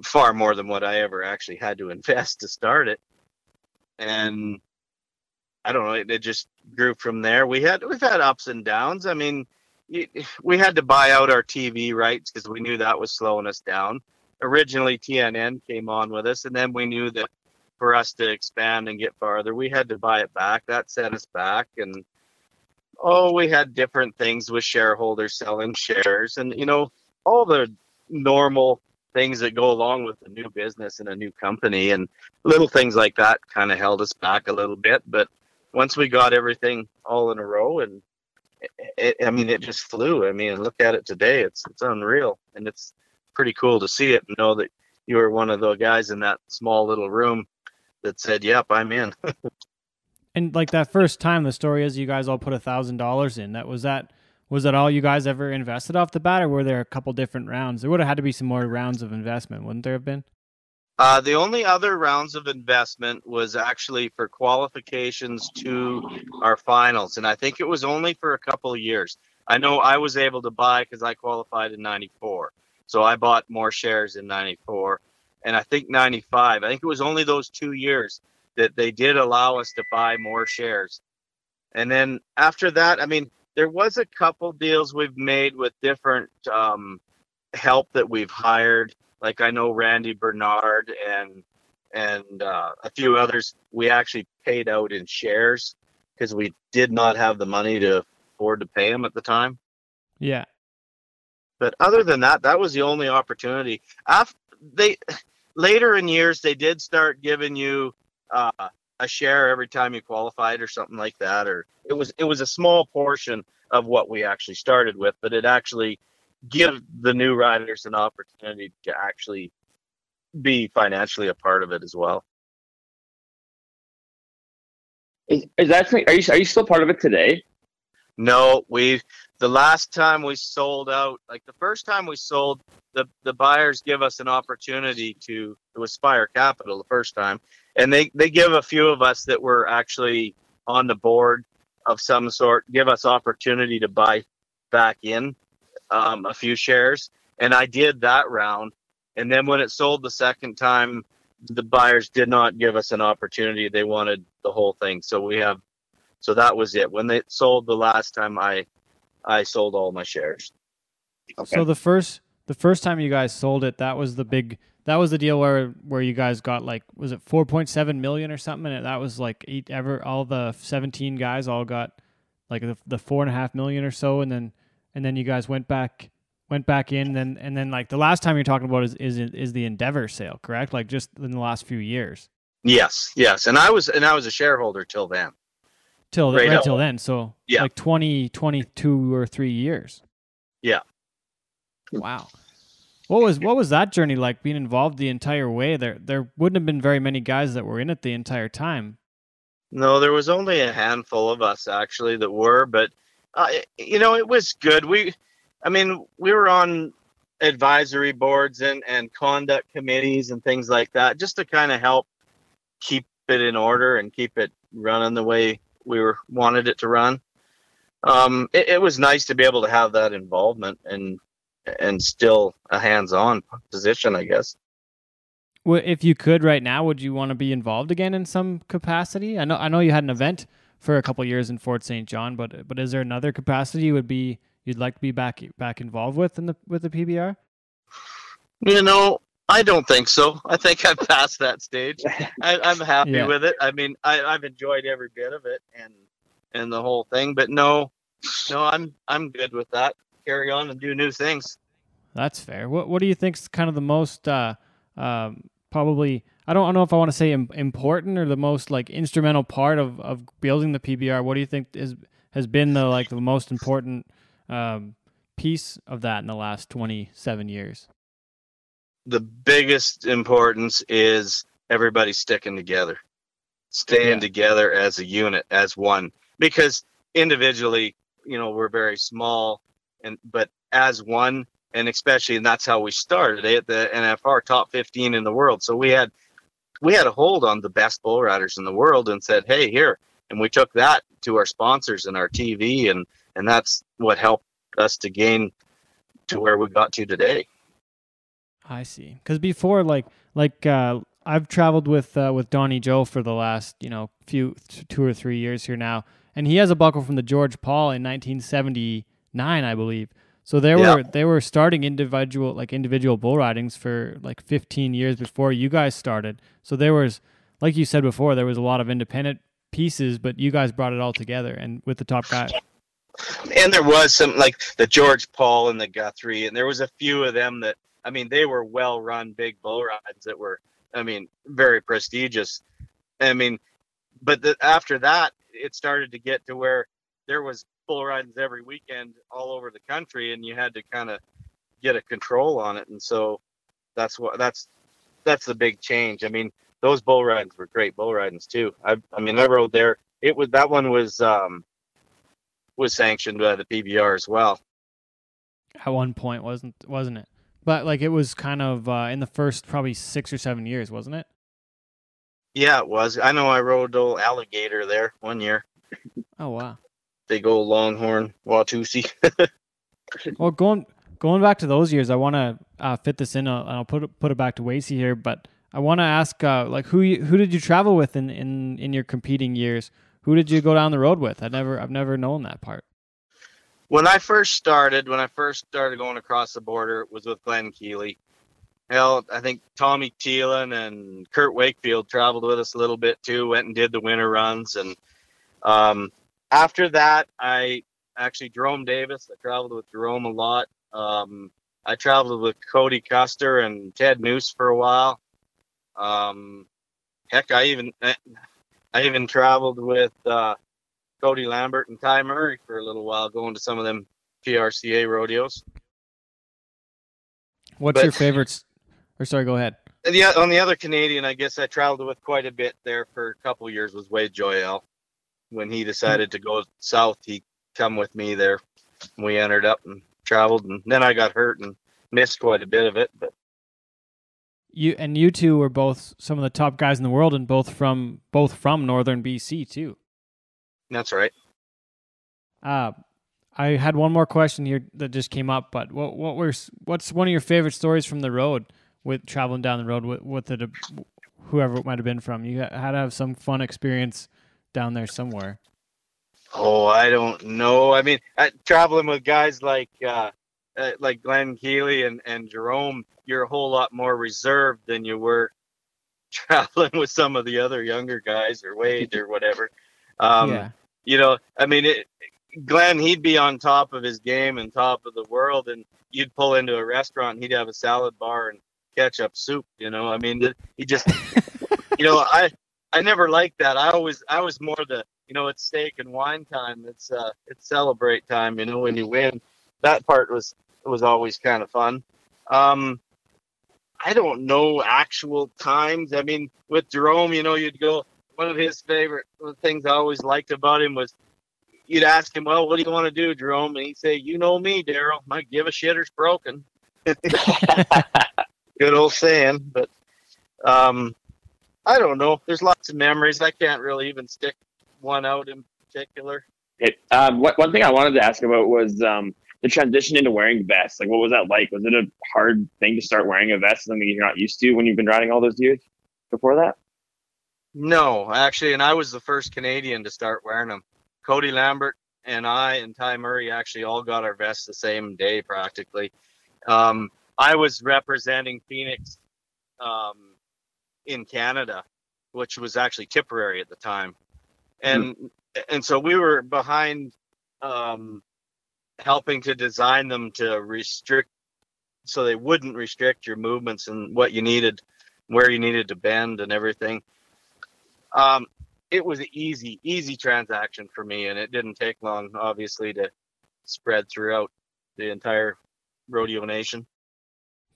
far more than what I ever actually had to invest to start it. And I don't know, it, it just grew from there. We had we've had ups and downs. I mean, we had to buy out our TV rights because we knew that was slowing us down originally TNN came on with us, and then we knew that for us to expand and get farther, we had to buy it back. That set us back, and oh, we had different things with shareholders selling shares, and you know all the normal things that go along with a new business and a new company, and little things like that kind of held us back a little bit. But once we got everything all in a row, and it, I mean, it just flew. I mean, look at it today; it's it's unreal, and it's pretty cool to see it and know that you were one of the guys in that small little room that said, "Yep, I'm in." And like that first time, the story is you guys all put a thousand dollars in. That was that. Was that all you guys ever invested off the bat, or were there a couple different rounds? There would have had to be some more rounds of investment, wouldn't there have been? Uh, the only other rounds of investment was actually for qualifications to our finals, and I think it was only for a couple of years. I know I was able to buy because I qualified in '94, so I bought more shares in '94, and I think '95. I think it was only those two years that they did allow us to buy more shares, and then after that, I mean, there was a couple deals we've made with different um, help that we've hired. Like I know Randy Bernard and and uh, a few others. We actually paid out in shares because we did not have the money to afford to pay them at the time. Yeah. But other than that, that was the only opportunity. After they later in years, they did start giving you uh, a share every time you qualified or something like that. Or it was it was a small portion of what we actually started with, but it actually give the new riders an opportunity to actually be financially a part of it as well. Is, is that are you are you still part of it today? No, we the last time we sold out, like the first time we sold, the the buyers give us an opportunity to to aspire capital the first time, and they they give a few of us that were actually on the board of some sort give us opportunity to buy back in um, a few shares, and I did that round, and then when it sold the second time, the buyers did not give us an opportunity; they wanted the whole thing. So we have so that was it. When they sold the last time, I I sold all my shares. So the first the first time you guys sold it, that was the big that was the deal where where you guys got like was it 4.7 million or something? And that was like eight ever all the 17 guys all got like the, the four and a half million or so and then and then you guys went back went back in and then and then like the last time you're talking about is is is the endeavor sale correct? Like just in the last few years. Yes, yes, and I was and I was a shareholder till then. Till Right right, till then so Yeah. like 20 22 or 3 years Yeah. wow what was what was that journey like being involved the entire way there there wouldn't have been very many guys that were in it the entire time No, there was only a handful of us actually that were, but uh, you know it was good. We, I mean, we were on advisory boards and and conduct committees and things like that, just to kind of help keep it in order and keep it running the way we were wanted it to run. Um, it, it was nice to be able to have that involvement and and still a hands-on position, I guess. Well, if you could right now would you want to be involved again in some capacity i know i know you had an event for a couple years in fort st john but but is there another capacity you would be you'd like to be back back involved with in the with the pbr You know, I don't think so. I think I've passed that stage. I, I'm happy Yeah. with it. I mean, I, I've enjoyed every bit of it and and the whole thing. But no, no, I'm I'm good with that. Carry on and do new things. That's fair. What What do you think's kind of the most uh, um, probably? I don't, I don't know if I want to say Im- important or the most like instrumental part of, of building the PBR. What do you think is has been the like the most important um, piece of that in the last twenty seven years? The biggest importance is everybody sticking together, staying Yeah. together as a unit, as one. Because individually, you know, we're very small, and but as one, and especially, and that's how we started at the NFR top 15 in the world. So we had we had a hold on the best bull riders in the world and said, "Hey, here," and we took that to our sponsors and our TV, and and that's what helped us to gain to where we got to today. I see. Because before, like, like uh, I've traveled with uh, with Donnie Joe for the last you know few two or three years here now, and he has a buckle from the George Paul in 1979, I believe. So they Yeah. were they were starting individual like individual bull ridings for like 15 years before you guys started. So there was, like you said before, there was a lot of independent pieces, but you guys brought it all together and with the top guy. and there was some like the George Paul and the Guthrie, and there was a few of them that I mean they were well run big bull rides that were I mean very prestigious. I mean, but the, after that it started to get to where there was bull ridings every weekend all over the country, and you had to kind of get a control on it, and so that's what that's that's the big change. I mean, those bull ridings were great bull ridings too. I I mean I rode there. It was that one was um was sanctioned by the PBR as well. At one point, wasn't wasn't it? But like it was kind of uh, in the first probably six or seven years, wasn't it? Yeah, it was. I know I rode old alligator there one year. Oh wow. they go Longhorn, Watusi. Well, going going back to those years, I want to uh, fit this in, uh, and I'll put it, put it back to Wacey here. But I want to ask, uh, like, who you, who did you travel with in, in in your competing years? Who did you go down the road with? I never I've never known that part. When I first started, when I first started going across the border, it was with Glen Keeley. Hell, I think Tommy Thielen and Kurt Wakefield traveled with us a little bit too. Went and did the winter runs, and um, after that, I actually Jerome Davis. I traveled with Jerome a lot. Um, I traveled with Cody Custer and Ted Nuce for a while. Um, heck, I even I even traveled with uh, Cody Lambert and Ty Murray for a little while, going to some of them PRCA rodeos. What's But- your favorites? Or sorry, go ahead. And the on the other Canadian, I guess I traveled with quite a bit there for a couple of years was Wade Joyelle. When he decided to go south, he come with me there. We entered up and traveled, and then I got hurt and missed quite a bit of it. But You and you two were both some of the top guys in the world, and both from both from northern BC too. That's right. Uh, I had one more question here that just came up, but what what were what's one of your favorite stories from the road with traveling down the road with with it, whoever it might have been from? You had to have some fun experience down there somewhere. Oh, I don't know. I mean, uh, traveling with guys like uh, uh, like Glen Keeley and, and Jerome, you're a whole lot more reserved than you were traveling with some of the other younger guys or Wade or whatever. Um, yeah, You know, I mean, it, Glen, he'd be on top of his game and top of the world, and you'd pull into a restaurant, and he'd have a salad bar and ketchup soup. You know, I mean, he just, you know, I I never liked that. I always I was more the you know it's steak and wine time. It's uh it's celebrate time. You know when you win, that part was was always kind of fun. Um, I don't know actual times. I mean, with Jerome, you know, you'd go. One of his favorite things I always liked about him was you'd ask him, "Well, what do you want to do, Jerome?" And he'd say, "You know me, Daryl. My give a shitter's broken." Good old saying, but um, I don't know. There's lots of memories. I can't really even stick one out in particular. It, um, what, one thing I wanted to ask about was um, the transition into wearing vests. Like, what was that like? Was it a hard thing to start wearing a vest, something you're not used to when you've been riding all those years before that? No, actually, and I was the first Canadian to start wearing them. Cody Lambert and I and Ty Murray actually all got our vests the same day practically. Um, I was representing Phoenix um, in Canada, which was actually Tipperary at the time, and and so we were behind um, helping to design them to restrict so they wouldn't restrict your movements and what you needed, where you needed to bend and everything um, it was an easy, easy transaction for me, and it didn't take long, obviously, to spread throughout the entire rodeo nation.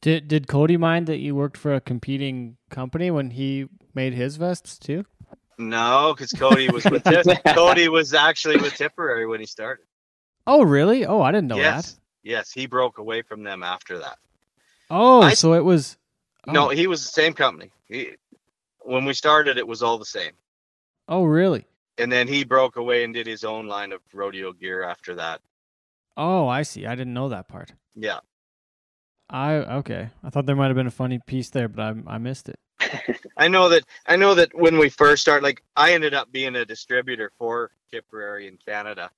did did Cody mind that you worked for a competing company when he made his vests too? No, because Cody was with Tip- Cody was actually with Tipperary when he started. Oh, really? Oh, I didn't know yes, that. yes, he broke away from them after that. Oh, I- so it was. No, oh. he was the same company. He, when we started, it was all the same, Oh, really? and then he broke away and did his own line of rodeo gear after that. Oh, I see. I didn't know that part. Yeah. I okay. I thought there might have been a funny piece there, but I I missed it. I know that I know that when we first started, like I ended up being a distributor for Tipperary in Canada,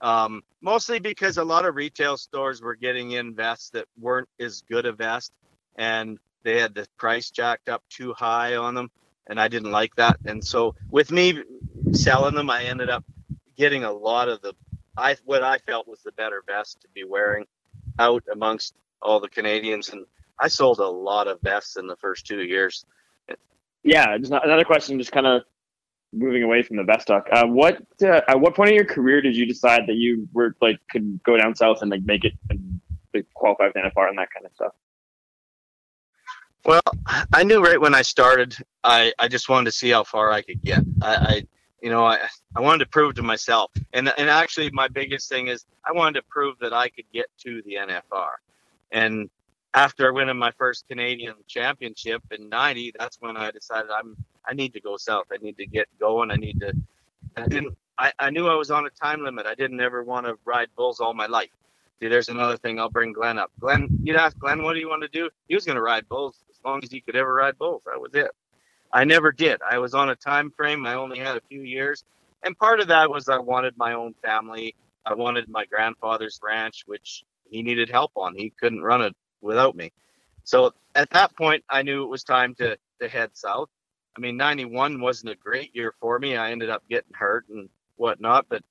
um, mostly because a lot of retail stores were getting in vests that weren't as good a vest, and they had the price jacked up too high on them, and I didn't like that. And so with me selling them, I ended up getting a lot of the I what I felt was the better vest to be wearing out amongst all the Canadians, and I sold a lot of vests in the first two years. Yeah, just not- another question, just kind of moving away from the vest talk. Uh, what uh, at what point in your career did you decide that you were like could go down south and like make it and like, qualify for NFR and that kind of stuff? Well, I knew right when I started, I, I just wanted to see how far I could get. I, I you know, I, I wanted to prove to myself. And and actually my biggest thing is I wanted to prove that I could get to the NFR. And after winning my first Canadian championship in 90, that's when I decided I'm I need to go south. I need to get going. I need to I didn't I, I knew I was on a time limit. I didn't ever want to ride bulls all my life. See, there's another thing. I'll bring Glen up. Glen, you'd ask Glen, what do you want to do? He was going to ride bulls as long as he could ever ride bulls. That was it. I never did. I was on a time frame. I only had a few years, and part of that was I wanted my own family. I wanted my grandfather's ranch, which he needed help on. He couldn't run it without me. So at that point, I knew it was time to to head south. I mean, 91 wasn't a great year for me. I ended up getting hurt and whatnot, but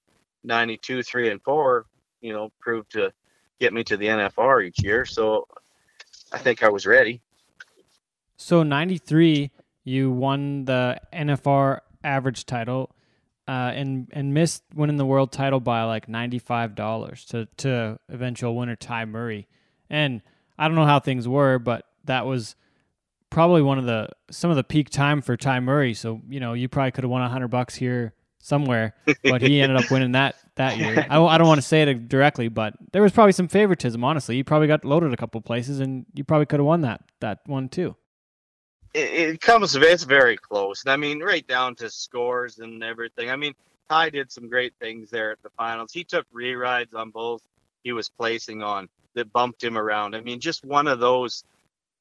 92, 3, and 4, you know, proved to get me to the NFR each year. So I think I was ready. So 93, you won the NFR average title uh, and and missed winning the world title by like $95 to, to eventual winner Ty Murray. And I don't know how things were, but that was probably one of the some of the peak time for Ty Murray. So you know you probably could have won a hundred bucks here somewhere, but he ended up winning that that year. I, I don't want to say it directly, but there was probably some favoritism. Honestly, you probably got loaded a couple places, and you probably could have won that that one too. It, it comes, it's very close. I mean, right down to scores and everything. I mean, Ty did some great things there at the finals. He took re-rides on bulls he was placing on that bumped him around. I mean, just one of those,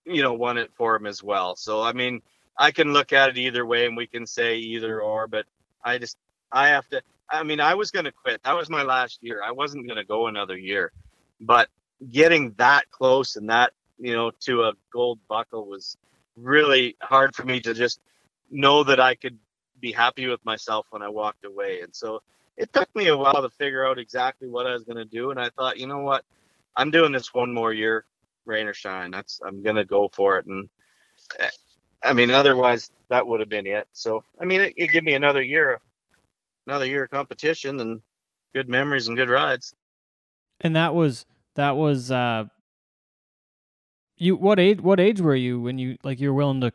you know, won it for him as well. So I mean, I can look at it either way, and we can say either or. But I just, I have to. I mean, I was going to quit. That was my last year. I wasn't going to go another year. But getting that close and that, you know, to a gold buckle was really hard for me to just know that I could be happy with myself when I walked away. And so it took me a while to figure out exactly what I was going to do. And I thought, you know what? I'm doing this one more year, rain or shine. That's I'm going to go for it. And eh, I mean, otherwise that would have been it. So, I mean, it, it give me another year, another year of competition and good memories and good rides. And that was that was uh you what age what age were you when you like you were willing to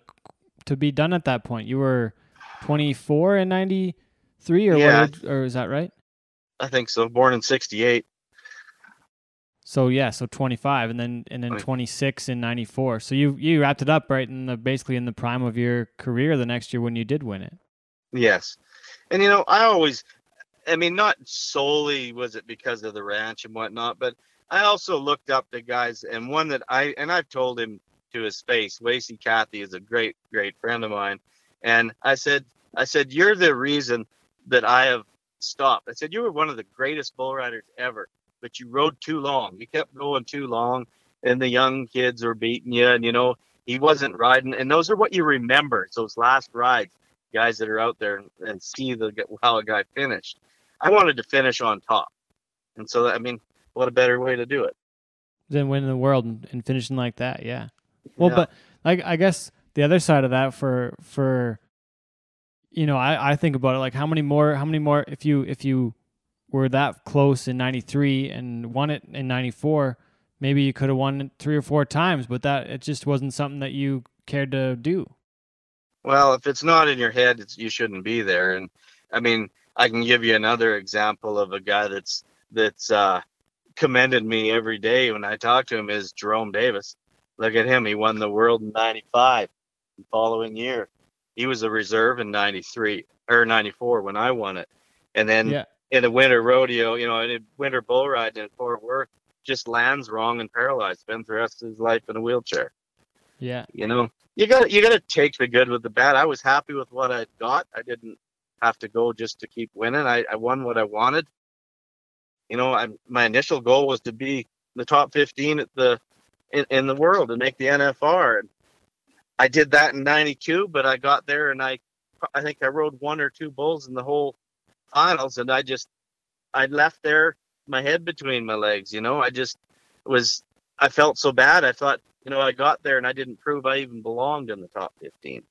to be done at that point? You were 24 and 93 or Yeah. what age, or is that right? I think so. Born in 68. So yeah, so 25 and then and then 26 in 94. So you you wrapped it up right in the basically in the prime of your career the next year when you did win it. Yes. And you know, I always I mean not solely was it because of the ranch and whatnot, but I also looked up to guys and one that I and I've told him to his face, Lacey Cathy is a great, great friend of mine. And I said I said, You're the reason that I have stopped. I said, You were one of the greatest bull riders ever, but you rode too long. You kept going too long and the young kids were beating you and you know, he wasn't riding and those are what you remember. It's those last rides guys that are out there and, and see the how a guy finished. I wanted to finish on top, and so I mean, what a better way to do it? Then winning the world and, and finishing like that, yeah. Well, Yeah. but like I guess the other side of that for for you know, I I think about it like how many more how many more if you if you were that close in 93 and won it in 94, maybe you could have won it three or four times, but that it just wasn't something that you cared to do. Well, if it's not in your head, it's, you shouldn't be there. And I mean, I can give you another example of a guy that's that's uh, commended me every day when I talk to him is Jerome Davis. Look at him; he won the world in '95. The following year, he was a reserve in '93 or '94 when I won it, and then Yeah. in the winter rodeo, you know, in a winter bull ride in Fort Worth, just lands wrong and paralyzed, spends the rest of his life in a wheelchair. Yeah. You know, you got you got to take the good with the bad. I was happy with what I got. I didn't have to go just to keep winning. I, I won what I wanted. You know, I, my initial goal was to be the top 15 at the in, in the world and make the NFR. And I did that in '92, but I got there and I I think I rode one or two bulls in the whole finals, and I just I left there my head between my legs. You know, I just was I felt so bad. I thought, you know, I got there and I didn't prove I even belonged in the top 15.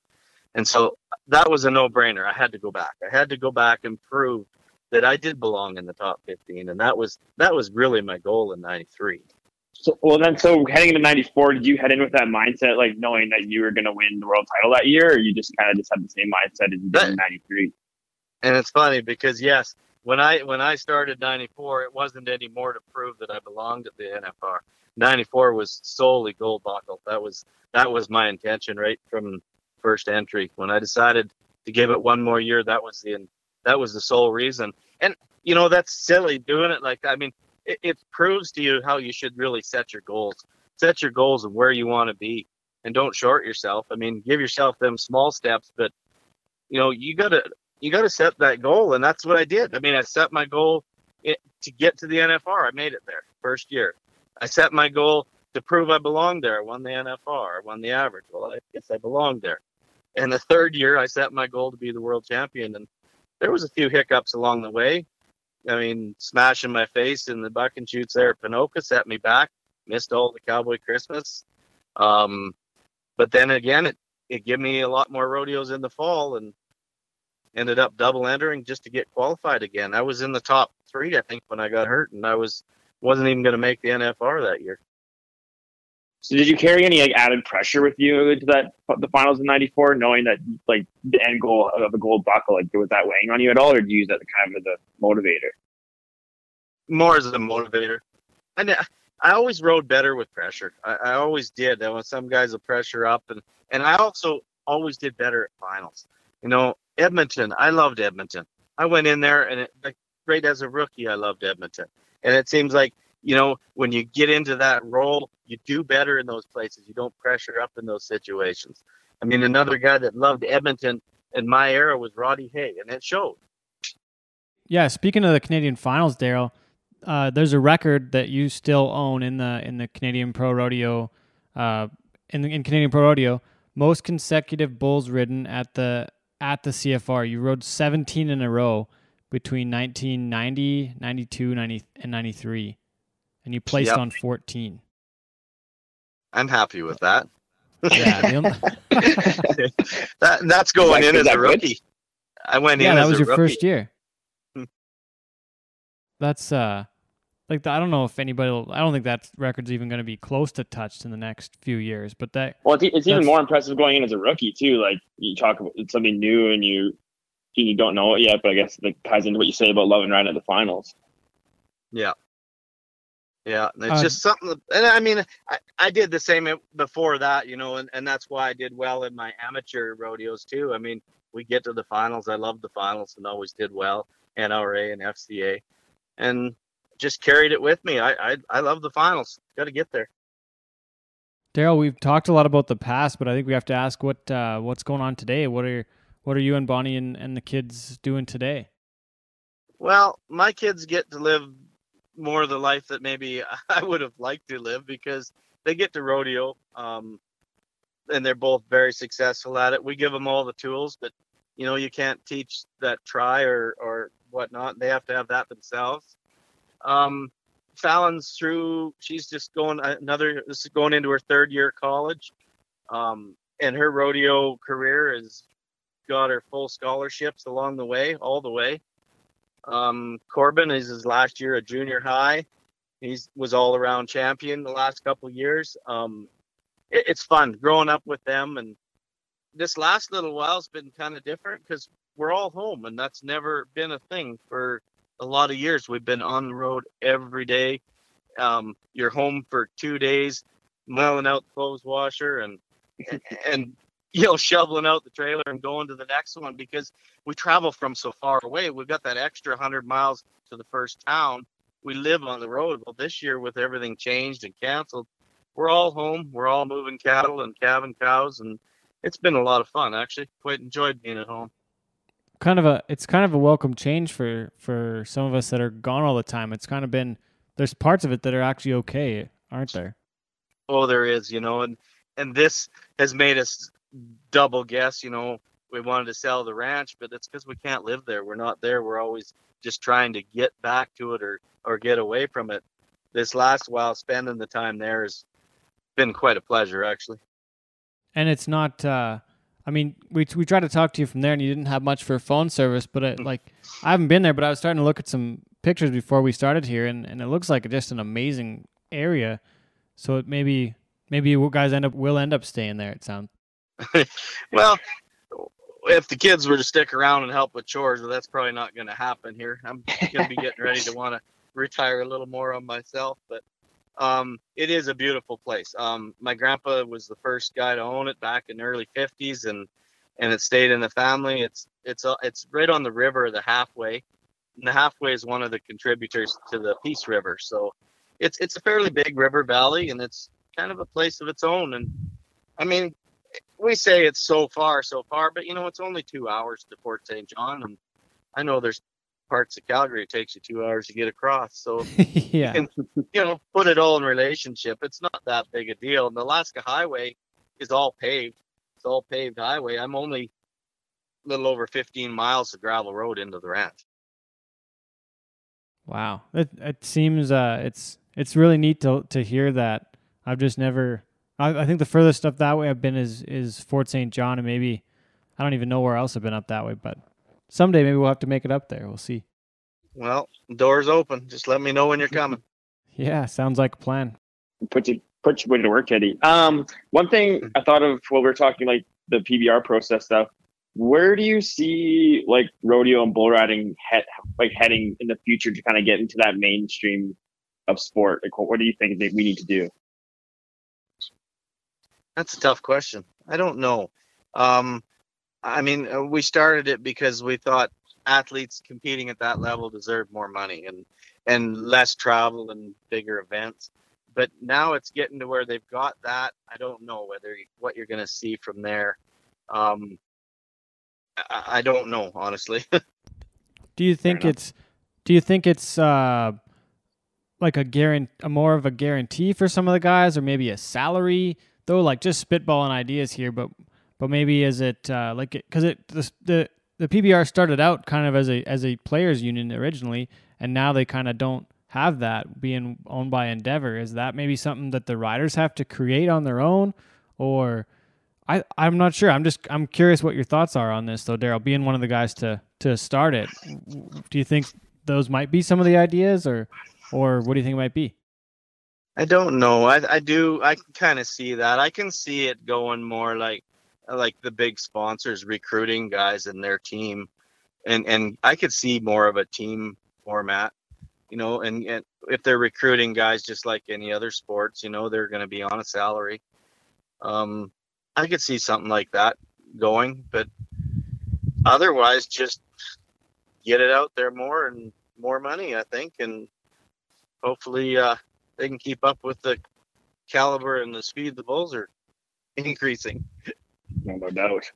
And so that was a no-brainer. I had to go back. I had to go back and prove that I did belong in the top 15, and that was that was really my goal in '93. So, well, then, so heading into '94, did you head in with that mindset, like knowing that you were going to win the world title that year, or you just kind of just had the same mindset as you did in '93? And it's funny because yes, when I when I started '94, it wasn't any more to prove that I belonged at the NFR. '94 was solely gold buckle. That was that was my intention right from first entry. When I decided to give it one more year, that was the that was the sole reason. and you know that's silly doing it like that. I mean, it, it proves to you how you should really set your goals. Set your goals of where you want to be, and don't short yourself. I mean, give yourself them small steps, but you know you gotta you gotta set that goal, and that's what I did. I mean, I set my goal it, to get to the NFR. I made it there first year. I set my goal to prove I belonged there. I won the NFR, I won the average. Well, I guess I belonged there. And the third year, I set my goal to be the world champion, and there was a few hiccups along the way. I mean, smashing my face in the bucking chutes there at Ponoka set me back. Missed all the Cowboy Christmas. Um, but then again, it it gave me a lot more rodeos in the fall, and ended up double entering just to get qualified again. I was in the top three, I think, when I got hurt, and I was wasn't even going to make the NFR that year. So did you carry any like added pressure with you to that the finals in '94, knowing that like the end goal of the gold buckle, like was that weighing on you at all, or did you use that kind of as a motivator? More as a motivator, and I always rode better with pressure. I, I always did. When some guys will pressure up, and and I also always did better at finals. You know, Edmonton. I loved Edmonton. I went in there, and it, like right as a rookie, I loved Edmonton. And it seems like you know when you get into that role, you do better in those places. You don't pressure up in those situations. I mean, another guy that loved Edmonton in my era was Roddy Hay, and it showed. Yeah, speaking of the Canadian finals, Daryl, uh, there's a record that you still own in the in the Canadian Pro Rodeo, uh, in in Canadian Pro Rodeo, most consecutive bulls ridden at the at the CFR. You rode 17 in a row between 1990, 92, 90, and 93, and you placed Yep. on 14. I'm happy with that. Yeah, that that's going Is in as is that a good? rookie. I went yeah, in that was a your rookie. first year. Hmm. That's uh, like the, I don't know if anybody. Will, I don't think that record's even going to be close to touched in the next few years. But that Well, it's, it's even more impressive going in as a rookie too. Like you talk about something new and you you don't know it yet, but I guess that ties into what you say about loving riding at the finals. Yeah. Yeah, it's Uh, just something. that- And I mean, I, I did the same before that, you know, and, and that's why I did well in my amateur rodeos too. I mean, we get to the finals. I loved the finals and always did well, NRA and FCA, and just carried it with me. I I, I love the finals. Got to get there. Daryl, we've talked a lot about the past, but I think we have to ask what uh, what's going on today. What are what are you and Bonnie and, and the kids doing today? Well, my kids get to live more of the life that maybe I would have liked to live because they get to rodeo, um, and they're both very successful at it. We give them all the tools, but you know you can't teach that try or or whatnot. They have to have that themselves. Um, Fallon's through. She's just going another. This is going into her third year of college, um, and her rodeo career has got her full scholarships along the way, all the way. Um, Corbin is his last year at junior high. He's was all around champion the last couple years. Um, it, it's fun growing up with them, and this last little while's been kind of different because we're all home, and that's never been a thing for a lot of years. We've been on the road every day. Um, you're home for two days, mailing out clothes washer and and you know shoveling out the trailer and going to the next one because we travel from so far away. We've got that extra hundred miles to the first town. We live on the road. Well, this year with everything changed and canceled, we're all home. We're all moving cattle and calving cows, and it's been a lot of fun. Actually, quite enjoyed being at home. Kind of a it's kind of a welcome change for for some of us that are gone all the time. It's kind of been there's parts of it that are actually okay, aren't there? Oh, there is, you know, and and this has made us double guess. You know, we wanted to sell the ranch, but it's because we can't live there. We're not there. We're always just trying to get back to it or or get away from it. This last while, spending the time there has been quite a pleasure, actually. And it's not. Uh, I mean, we we tried to talk to you from there, and you didn't have much for phone service. But it, like, I haven't been there, but I was starting to look at some pictures before we started here, and, and it looks like just an amazing area. So it maybe maybe you guys end up will end up staying there. It sounds. Well, if the kids were to stick around and help with chores, well, that's probably not going to happen here. I'm going to be getting ready to want to retire a little more on myself, but um, it is a beautiful place. Um, my grandpa was the first guy to own it back in the early 50s, and and it stayed in the family. It's it's uh, it's right on the river, the halfway. and the halfway is one of the contributors to the Peace River. So it's it's a fairly big river valley, and it's kind of a place of its own. And I mean, we say it's so far, so far, but you know, it's only two hours to Fort St. John, and I know there's parts of Calgary it takes you two hours to get across. So yeah. you can, you know, put it all in relationship. It's not that big a deal. And the Alaska Highway is all paved. It's all paved highway. I'm only a little over 15 miles of gravel road into the ranch. Wow. It it seems uh it's it's really neat to to hear that. I've just never I, I think the furthest up that way I've been is is Fort St. John and maybe I don't even know where else I've been up that way, but someday maybe we'll have to make it up there. We'll see. Well, doors open. Just let me know when you're coming. Yeah, sounds like a plan. put you put your way to work, Eddie. Um, one thing I thought of while we are talking like the PBR process stuff. Where do you see like rodeo and bull riding head like heading in the future to kind of get into that mainstream of sport? Like, what, what do you think that we need to do? That's a tough question. I don't know. Um, I mean, uh, we started it because we thought athletes competing at that level deserve more money and and less travel and bigger events. But now it's getting to where they've got that. I don't know whether what you're going to see from there. Um, I, I don't know honestly. Do you think it's do you think it's uh like a guarantee a more of a guarantee for some of the guys or maybe a salary though like just spitballing ideas here but but maybe is it uh like cuz it the, the the PBR started out kind of as a as a players union originally and now they kind of don't have that being owned by Endeavor is that maybe something that the riders have to create on their own or I, I'm not sure. I'm just I'm curious what your thoughts are on this though, Daryl. Being one of the guys to to start it, do you think those might be some of the ideas, or or what do you think it might be? I don't know. I I do. I can kind of see that. I can see it going more like like the big sponsors recruiting guys in their team, and and I could see more of a team format. You know, and, and if they're recruiting guys just like any other sports, you know, they're going to be on a salary. Um, I could see something like that going, but otherwise, just get it out there more and more money, I think, and hopefully uh, they can keep up with the caliber and the speed the bulls are increasing. No, no doubt.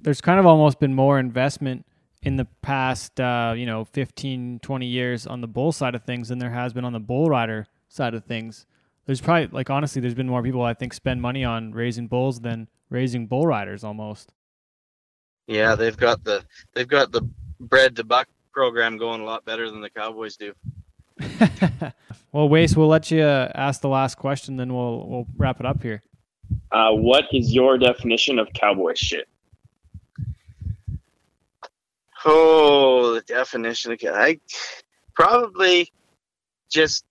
There's kind of almost been more investment in the past, uh, you know, 15, 20 years on the bull side of things than there has been on the bull rider side of things. There's probably, like, honestly, there's been more people I think spend money on raising bulls than raising bull riders almost. Yeah, they've got the they've got the bred to buck program going a lot better than the Cowboys do. well, Wace, we'll let you uh, ask the last question, then we'll we'll wrap it up here. Uh, what is your definition of cowboy shit? Oh, the definition again. I probably just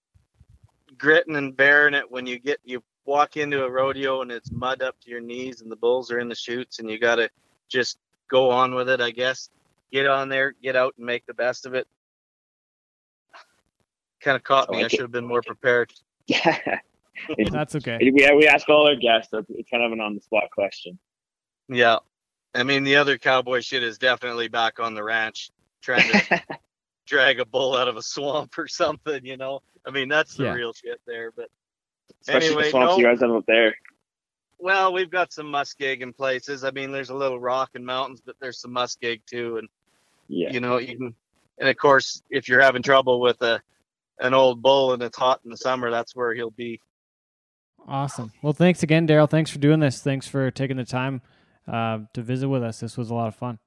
gritting and bearing it when you get you walk into a rodeo and it's mud up to your knees and the bulls are in the chutes and you got to just go on with it. I guess get on there, get out and make the best of it. Kind of caught I me. I like it. should have been more prepared. Yeah. That's okay. we, we ask all our guests. It's kind of an on the spot question. Yeah. I mean, the other cowboy shit is definitely back on the ranch trying to drag a bull out of a swamp or something, you know? I mean, that's the Yeah. real shit there. But Especially Anyway, the swamps no. you guys have up there. well, we've got some muskeg in places. I mean, there's a little rock and mountains, but there's some muskeg too. And, Yeah. you know, you can, and of course, if you're having trouble with a, an old bull and it's hot in the summer, that's where he'll be. Awesome. Well, thanks again, Daryl. Thanks for doing this. Thanks for taking the time uh, to visit with us. This was a lot of fun.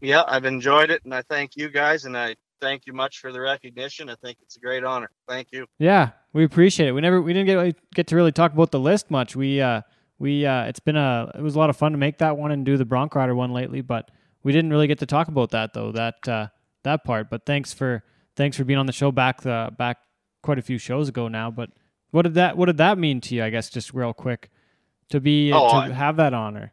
Yeah, I've enjoyed it. And I thank you guys. And I thank you much for the recognition. I think it's a great honor. Thank you. Yeah, we appreciate it. We never we didn't get get to really talk about the list much. We uh we uh it's been a it was a lot of fun to make that one and do the Bronc Rider one lately, but we didn't really get to talk about that though that uh that part. But thanks for thanks for being on the show back uh, back quite a few shows ago now. But what did that what did that mean to you? I guess just real quick to be Oh, to I- have that honor.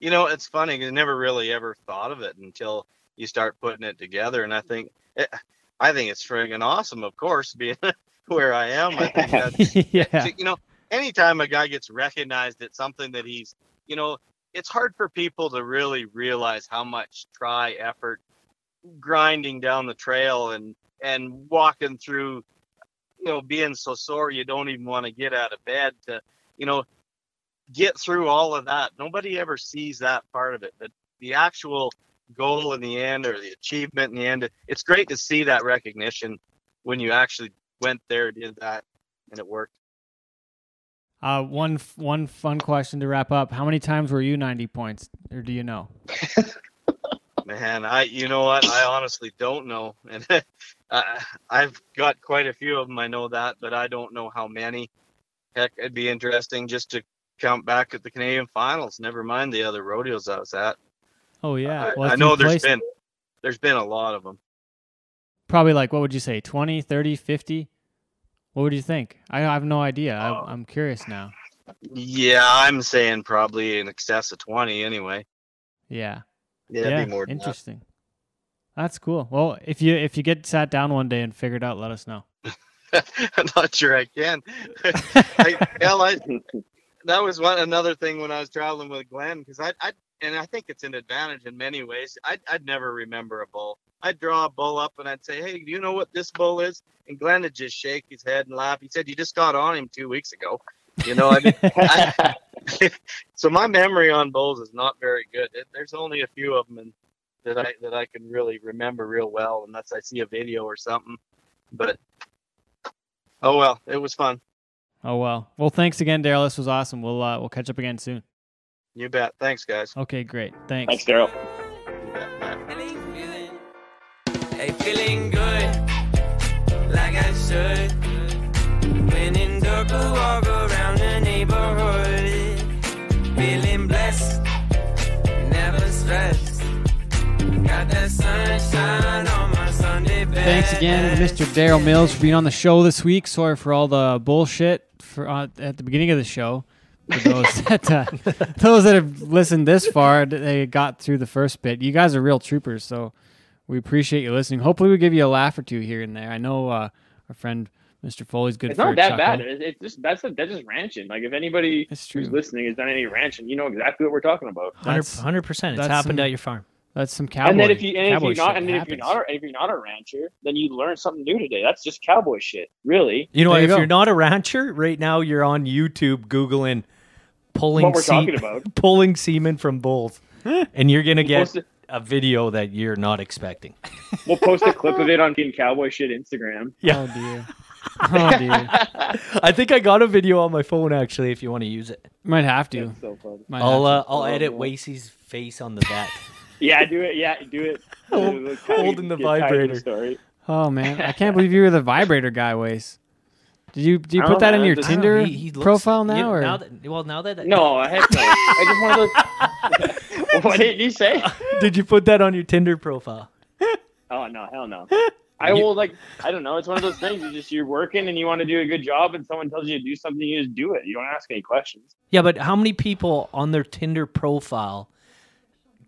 You know, it's funny. I never really ever thought of it until you start putting it together. And I think, it, I think it's friggin' awesome. Of course, being where I am, I think that's yeah. you know, anytime a guy gets recognized at something that he's, you know, it's hard for people to really realize how much try, effort, grinding down the trail and and walking through you know being so sore you don't even want to get out of bed to you know get through all of that nobody ever sees that part of it but the actual goal in the end or the achievement in the end it's great to see that recognition when you actually went there did that and it worked Uh, one one fun question to wrap up. How many times were you 90 points, or do you know? Man, I you know what? I honestly don't know, and I, I've got quite a few of them. I know that, but I don't know how many. Heck, it'd be interesting just to count back at the Canadian finals. Never mind the other rodeos I was at. Oh yeah. I, Well, I you know there's placed- been there's been a lot of them. probably like what would you say 20 30 50 what would you think i have no idea I, oh. i'm curious now Yeah, I'm saying probably in excess of twenty anyway. yeah Yeah, be more than that. interesting that's cool well if you if you get sat down one day and figured out let us know I'm not sure I can. I, hell, I, that was one another thing when I was traveling with Glen because I, I and I think it's an advantage in many ways. I'd, I'd never remember a bull. I'd draw a bull up and I'd say, "Hey, do you know what this bull is?" And Glen would just shake his head and laugh. He said, "You just got on him two weeks ago." You know, I mean, I, so my memory on bulls is not very good. It, there's only a few of them and that I that I can really remember real well, unless I see a video or something. But oh well, it was fun. oh well well thanks again daryl this was awesome we'll uh, we'll catch up again soon You bet. Thanks, guys. okay great thanks, Thanks, Daryl. You bet. Bye. Feeling good. Hey, feeling good, like I should. When in dark, Thanks again, to Mr. Daryl Mills, for being on the show this week. Sorry for all the bullshit for uh, at the beginning of the show. For those that uh, those that have listened this far, they got through the first bit. You guys are real troopers, so we appreciate you listening. Hopefully, we give you a laugh or two here and there. I know uh, our friend Mr. Foley's good It's for not that chuckle. bad. It- It's just that's that's just ranching. Like if anybody It's who's true. listening has done any ranching, you know exactly what we're talking about. Hundred percent. It's happened some- at your farm. That's some cowboy. and then if you and if you're not shit and if you're not a, if you're not a rancher, then you learn something new today. That's just cowboy shit, really. You know, There if go. you're not a rancher right now, you're on YouTube googling pulling What we're se- talking about. pulling semen from bulls, and you're gonna get Post a video that you're not expecting. We'll post a clip of it on King Cowboy Shit Instagram. Yeah. Oh dear. Oh dear. I think I got a video on my phone actually. If you want to use it, Might have to. That's so funny. Might I'll have uh, I'll Oh, edit yeah. Wacey's face on the vet. Yeah, do it. Yeah, do it. Hold- It'll kinda holding the get tied to vibrator. story. Oh man, I can't believe you were the vibrator guy, Waze. Did you do you I put that know, in your Tinder He- he looks- profile now, you or now that, well now that No, I heck no. I just wanted to. what did you say? did you put that on your Tinder profile? Oh no, hell no. I will like I don't know. It's one of those things. You just you're working and you want to do a good job, and someone tells you to do something, you just do it. You don't ask any questions. Yeah, but how many people on their Tinder profile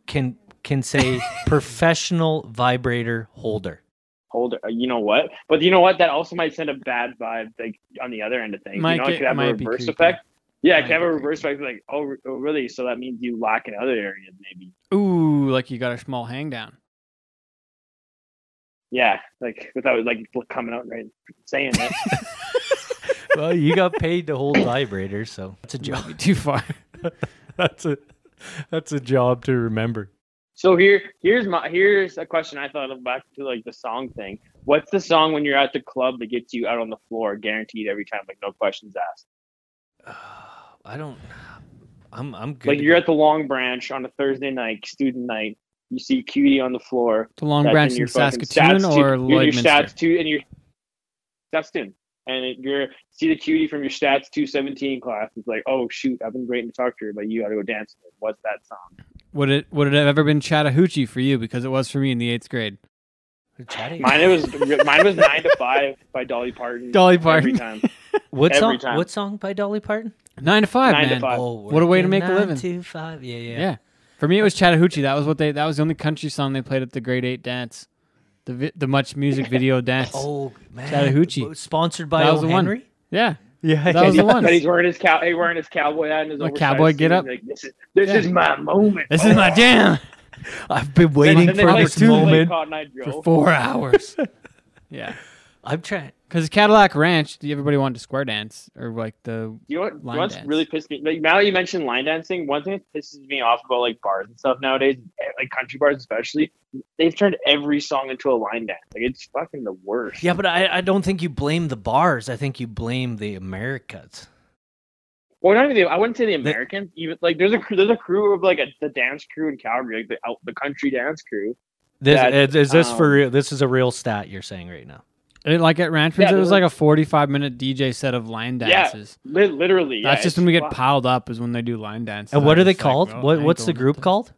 can can say professional vibrator holder? Holder. Uh, you know what? But you know what? That also might send a bad vibe, like on the other end of things. Might you know, get- it could have a might be reverse creepy. effect. Yeah, it Might could have a reverse effect. Like, oh, oh, really? So that means you lack in other areas, maybe. ooh, like you got a small hang down? Yeah, like without like coming out right, saying it. Well, you got paid to hold vibrators, so that's a job. too far. that's a that's a job to remember. So here, here's my here's a question I thought of back to like the song thing. What's the song when you're at the club that gets you out on the floor, guaranteed every time, like no questions asked? I don't. I'm I'm good. Like you're go. at the Long Branch on a Thursday night, student night. You see Cutie on the floor. The Long Branch in in your Saskatoon or two, your, your Lloydminster? stats two and your Saskatoon. And it, you're see the cutie from your stats 217 class. It's like, oh shoot, I've been waiting to talk to her, but you got to go dance. What's that song? Would it would it have ever been Chattahoochee for you? Because it was for me in the eighth grade. Chatty. Mine it was mine was nine to five by Dolly Parton. Dolly Every Parton. time. What every song? time. What song by Dolly Parton? Nine to five, Nine to man. five. Oh, What a way to working make a living. nine living. to five. Yeah, yeah. Yeah. For me, it was Chattahoochee. That was what they. That was the only country song they played at the grade eight dance, the vi- the much music video dance. Oh man, Chattahoochee. Sponsored by That O. was the one. Henry. Yeah, Yeah, that was the one. But he's wearing his cow. He's wearing his cowboy hat and his Like cowboy get up. Like, this is this Yeah. is my moment. This is my Oh. jam. I've been waiting then they for this then they play moment. For four hours. yeah, I'm trying. Because Cadillac Ranch, do everybody wanted to square dance or like the You know what? Line know what's dance. really pissed me? Like, now that you mentioned line dancing, one thing that pisses me off about like bars and stuff nowadays, eh, like country bars especially, they've turned every song into a line dance. Like it's fucking the worst. Yeah, but I, I don't think you blame the bars. I think you blame the Americas. Well, not even the, I wouldn't say the American. Even like there's a crew, there's a crew of like a, the dance crew in Calgary, like the out, the country dance crew. This That, is, is this for um, real? This is a real stat you're saying right now. It, like at Ranchman's, Yeah, it was they're- like a forty-five minute DJ set of line Yeah, dances. Li- literally. That's yeah, just when we get fuck- piled up is when they do line dances. And what are they just like, called? what what's the group called?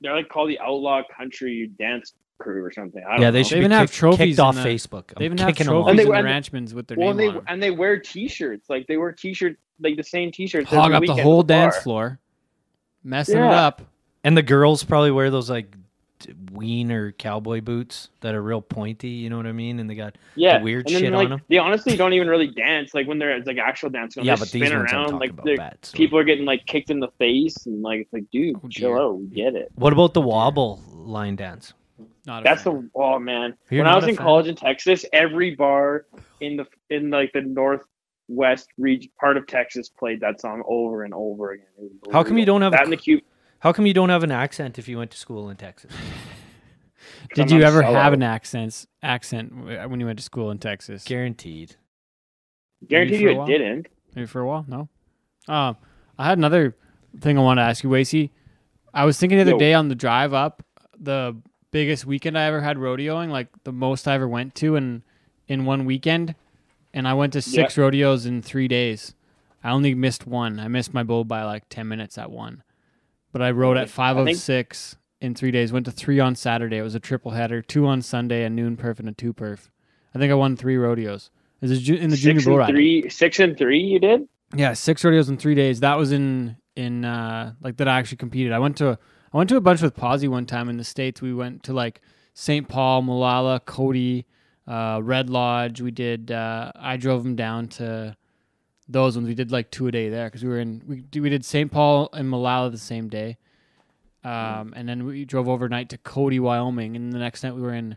They're like called the Outlaw Country Dance Crew or something. I don't Yeah, they know. should They be even have kicked, trophies kicked off the- Facebook. I'm They even have kicking them off. trophies And they- in the Ranchman's with their Well, name they on 'em. and they wear T-shirts. Like they wear T-shirts, like the same T-shirts. Hog up the whole dance floor, messing it up. And the girls probably wear those like d- wiener cowboy boots that are real pointy. You know what I mean? And they got Yeah, weird and then, shit on like, 'em. They honestly don't even really dance. Like when they're it's like actual dance. Yeah, they but spin these ones I'm around, talking like about they're- so- people are getting like kicked in the face, and like it's like, dude, Oh, chill out. We get it. What about the wobble line dance? Not a That's fan. the oh man. You're when I was in fan? college in Texas, every bar in the in like the northwest region part of Texas played that song over and over again. How come you don't have a that in the cube? How come you don't have an accent if you went to school in Texas? Did I'm you ever sellout. have an accent accent when you went to school in Texas? Guaranteed. Guarantee for a you it didn't. Maybe for a while. No. Um, I had another thing I wanted to ask you, Wacey. I was thinking the other Yo. day on the drive up, the biggest weekend I ever had rodeoing, like the most I ever went to in in one weekend, and I went to six rodeos in three days. I only missed one. I missed my bull by like ten minutes at one, but I rode at five of think- six in three days. Went to three on Saturday. It was a triple header. Two on Sunday, a noon perf and a two perf. I think I won three rodeos. This is ju- in the junior Six bull and three, six and three. You did. Yeah, six rodeos in three days. That was in in uh like that I actually competed. I went to I went to a bunch with Posy one time in the states. We went to like St. Paul, Molalla, Cody, uh, Red Lodge. We did. Uh, I drove them down to those ones. We did like two a day there because we were in. We we did St. Paul and Molalla the same day, um, and then we drove overnight to Cody, Wyoming, and the next night we were in.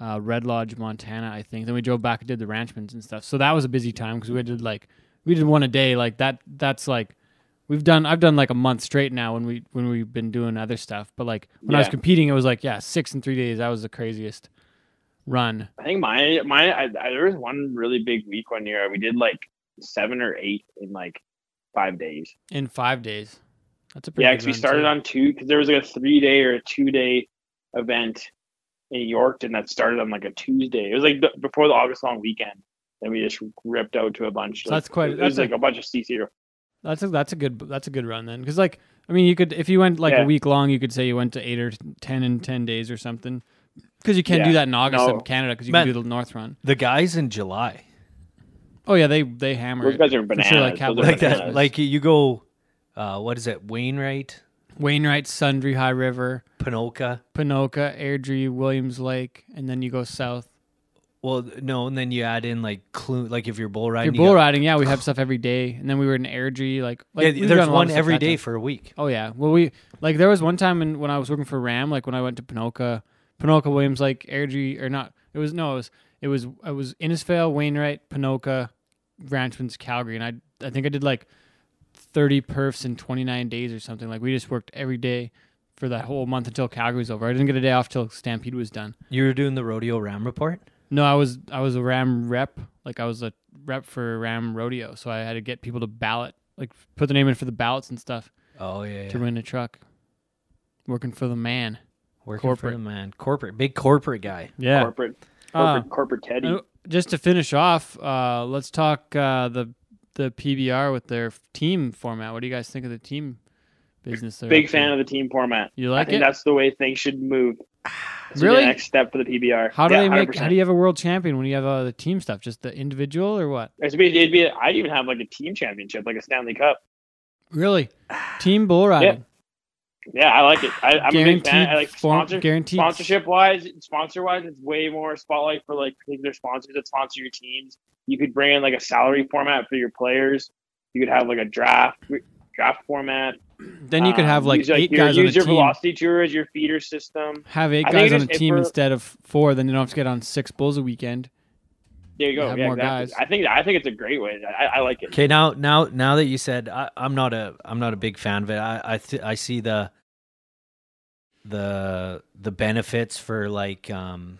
Uh, Red Lodge, Montana, I think. Then we drove back and did the Ranchmans and stuff. So that was a busy time because we did like we did one a day like that that's like we've done i've done like a month straight now when we when we've been doing other stuff but like when i was competing it was like yeah six in three days that was the craziest run I think my my I, I, there was one really big week one year. We did like seven or eight in like five days. in five days that's a pretty Yeah, because we started too. on two because there was like a three day or a two day event in Yorkton that started on like a Tuesday. It was like the, before the August long weekend. Then we just ripped out to a bunch. So like, that's quite- It was that's a- like a bunch of CC. that's a that's a good that's a good run then because like i mean you could if you went like Yeah. a week long you could say you went to eight or ten in ten days or something because you can't do that in august No. in canada because you Man. can do the north run The guys in July, oh yeah they they hammer Those it. guys are For bananas. sure, like Those Cowboy are like that, like you go, uh, what is it? Wainwright, wainwright Sundre high river Ponoka. Ponoka, Airdrie, Williams Lake, and then you go south. Well, no, and then you add in like Clu- like if you're bull If riding. you're you bull got- riding, yeah, we have stuff every day, and then we were in Airdrie, like, like yeah, we've there's done a lot one of stuff every that day time. for a week. Oh yeah, well we like there was one time in, when I was working for Ram, like when I went to Ponoka, Ponoka, Williams Lake, Airdrie, or not, it was no, it was it was it was Innisfail, Wainwright, Ponoka, Ranchman's, Calgary, and I I think I did like thirty perfs in twenty nine days or something. Like we just worked every day for that whole month until Calgary was over. I didn't get a day off till Stampede was done. You were doing the rodeo ram report. No, I was I was a Ram rep. Like I was a rep for Ram Rodeo, so I had to get people to ballot, like put their name in for the ballots and stuff Oh yeah, to yeah. win a truck. Working for the man. working corporate. for the man, corporate, big corporate guy. Yeah. corporate, Uh, corporate, corporate Teddy. Just to finish off, uh, let's talk uh, the the PBR with their team format. What do you guys think of the team business? Big fan of the team format. You like I think it? that's the way things should move. Really? The next step for the PBR. How do Yeah, they make? 100%. How do you have a world champion when you have uh, the team stuff? Just the individual or what? It'd be, it'd be, I'd even have like a team championship, like a Stanley Cup. Really, team bull riding. Yeah, I like it. I, I'm a big fan. I like sponsor, guaranteed sponsorship wise, sponsor wise, it's way more spotlight for like particular sponsors that sponsor your teams. You could bring in like a salary format for your players. You could have like a draft draft format. Then you could have Um, like use, eight your, guys on a use your team. velocity tour as your feeder system. Have eight I guys on a team instead of four. Then you don't have to get on six bulls a weekend. There you go. have yeah, more exactly. guys. I think I think it's a great way. I, I like it. Okay, now now now that you said, I, I'm not a I'm not a big fan of it. I I, th- I see the the the benefits for like um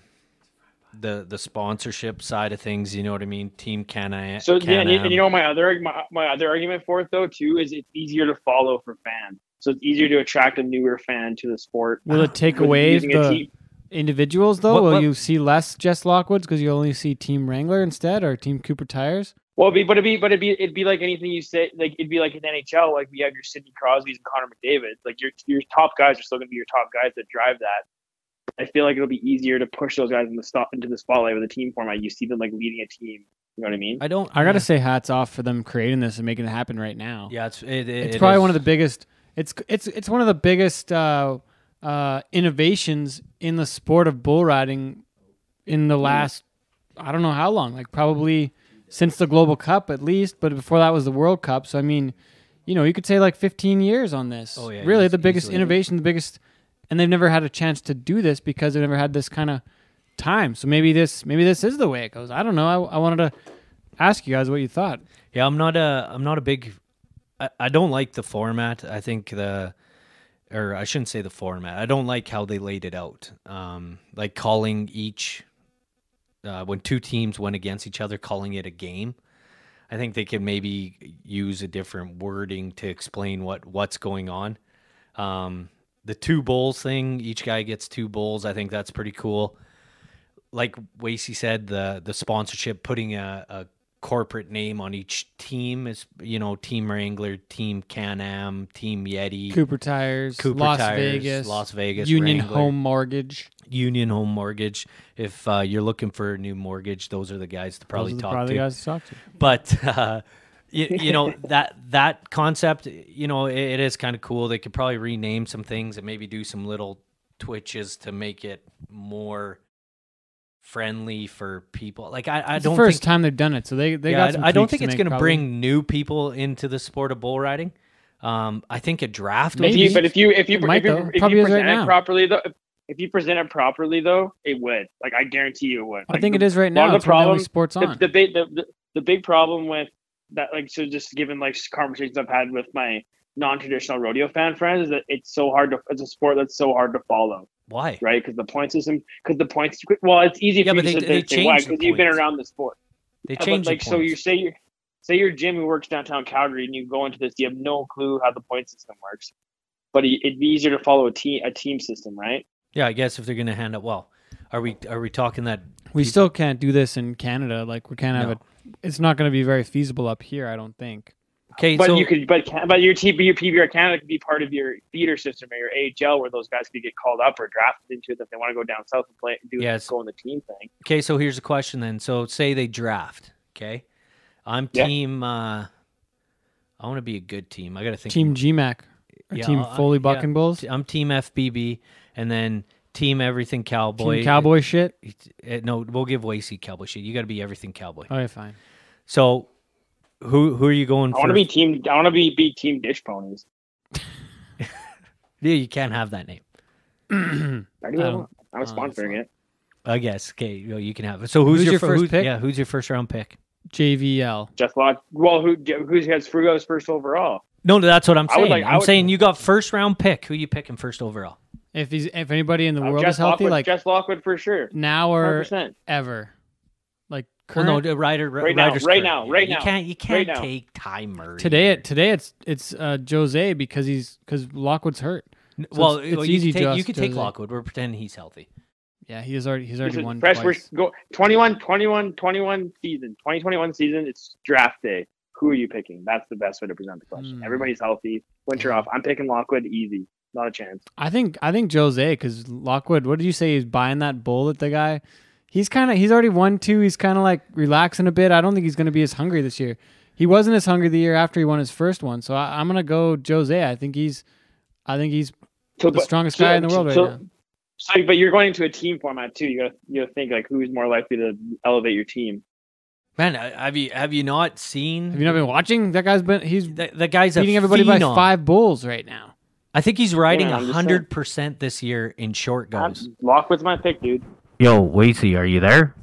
the the sponsorship side of things. You know what I mean? Team Can I? So yeah, and you, and you know my other my, my other argument for it though too is it's easier to follow for fans. So it's easier to attract a newer fan to the sport. Will it take away using a the team- individuals though? What- Will what- you see less Jess Lockwoods because you only see Team Wrangler instead or Team Cooper Tires? Well, it'd be, but it'd be, but it'd be, it'd be like anything you say. Like it'd be like in NHL, like we have your Sidney Crosby's and Connor McDavid. Like your your top guys are still going to be your top guys that drive that. I feel like it'll be easier to push those guys in the stop into the spotlight with a team format. You see them like leading a team. You know what I mean? I don't. I gotta say hats off for them creating this and making it happen right now. Yeah, it's it, it, it's it probably is- one of the biggest. It's it's it's one of the biggest uh, uh, innovations in the sport of bull riding in the last I don't know how long, like probably since the Global Cup at least, but before that was the World Cup. So I mean, you know, you could say like 15 years on this. Oh, yeah, really the biggest easily. innovation, the biggest, and they've never had a chance to do this because they've never had this kind of time. So maybe this maybe this is the way it goes. I don't know. I, I wanted to ask you guys what you thought. Yeah, I'm not a I'm not a big I, I don't like the format. I think the or I shouldn't say the format. I don't like how they laid it out. Um like calling each uh, when two teams went against each other calling it a game. I think they could maybe use a different wording to explain what what's going on. Um the two bowls thing, each guy gets two bowls. I think that's pretty cool. Like Wacey said, the the sponsorship, putting a, a corporate name on each team is you know Team Wrangler, Team Can Am, Team Yeti, Cooper Tires, Cooper Las Tires, Vegas, Las Vegas, Union Wrangler, Home Mortgage. Union Home Mortgage. If uh, you're looking for a new mortgage, those are the guys to probably Those are talk probably to. guys to talk to. But uh, you, you know that that concept, you know, it, it is kind of cool. They could probably rename some things and maybe do some little twitches to make it more friendly for people. Like I, I It's don't the first think time they've done it, so they they yeah, got. I- Some I don't think to it's make going to bring new people into the sport of bull riding. Um, I think a draft. would be- but if you if you It might, if you, though. if you is right present it properly though, if, if you present it properly though, it would. Like I guarantee you it would. I think it the- is right now. the problem, when the only problems- sports the, on. the big the, the, the big problem with that like so just given like conversations I've had with my non-traditional rodeo fan friends is that it's so hard to it's a sport that's so hard to follow why? right because the point system because the points well it's easy Yeah, for but you they- to they sit say why because you've been around the sport They Yeah, but, changed like the so you say you say you're Jim who works downtown Calgary and you go into this you have no clue how the point system works but it- it'd be easier to follow a team a team system right Yeah, I guess if they're going to hand it, well, are we are we talking that? we people- still can't do this in Canada. Like we can't have No. it. It's not going to be very feasible up here. I don't think. Okay, but so you could but but your team your PBR Canada could be part of your feeder system or your AHL where those guys could get called up or drafted into it if they want to go down south and play do Yes. go in the team thing okay, so here's a question then. So say they draft. Okay, I'm Yeah. team. Uh, I want to be a good team. I got to think. Team GMAC or Yeah, Team uh, Foley yeah. Bucking Bulls. I'm team FBB, and then team everything cowboy. Team Cowboy shit. No, we'll give Wacey cowboy shit. You got to be everything cowboy. Okay, fine. So, who who are you going I want to be team I want to be be team dish ponies Yeah, you can't have that name. I, do I I don't- I'm oh, sponsoring it I guess. Okay, you, know, you can have it. So who's, Who's your, your first who's- pick? Yeah, who's your first round pick? JVL. Jeff Lodge well who who has Frugos first overall No, that's what I'm saying. like- I I'm would- saying you got first round pick. Who you picking first overall? If he's if anybody in the Uh, world Jess is healthy, Lockwood, like Jess Lockwood for sure now 100 or percent ever, like Well, no, the Ryder, Right now, right current. now, Yeah, right you now, can't, you can't now. take Ty Murray. today it today it's it's uh, Jose because he's because Lockwood's hurt. So well, it's- it's well, you easy Can take, you just could take Jose. Lockwood. We're pretending he's healthy. Yeah, he is already he's already is won fresh we're go 21 21 21 season 2021 season it's draft day who are you picking that's the best way to present the question Hmm. everybody's healthy winter off I'm picking Lockwood easy not a chance I think I think Jose because Lockwood. What did you say? He's buying that bull at the guy. He's kind of he's already won two. He's kind of like relaxing a bit. I don't think he's going to be as hungry this year. He wasn't as hungry the year after he won his first one. So I, I'm gonna go Jose. I think he's I think he's so, the but- strongest so- guy in the world right so, now. so but you're going into a team format too you gotta you gotta think like who's more likely to elevate your team Man, uh, have you have you not seen? Have you not been watching? That guy's been he's the, the guy's a beating everybody by five bulls right now. I think he's riding Yeah, I'm just saying. hundred percent this year in short goes. I'm, lock with my pick, dude. Yo, Wacey, are you there?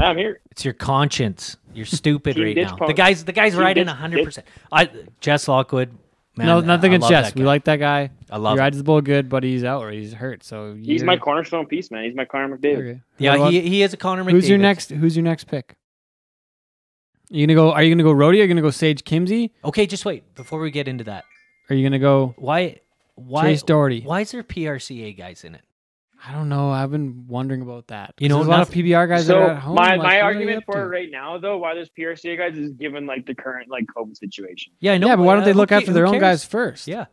I'm here. It's your conscience. You're stupid Team right ditch now. The guy's the guy's Team in ditch- hundred percent. I Jess Lockwood. Man, no, nothing I against love Jess. that We guy. like that guy. I He love. him. rides the bull good, but he's out. Or he's hurt. So He's you're- my cornerstone piece, man. He's my Connor McDavid. Okay. Yeah, What he he is a Connor McDavid. Who's your next? Who's your next pick? You gonna go? Are you gonna go Rodeo? Are you gonna go Sage Kimzey? Okay, just wait before we get into that. Are you gonna go Why? Why? Chase Dougherty? Why is there PRCA guys in it? I don't know. I've been wondering about that. You know, a lot of PBR guys that are So at home. my, like, my what are they argument for it right now, though, why there's PRCA guys is given like the current like COVID situation. Yeah, I know. yeah, but why don't uh, they look after their who own guys first? Yeah.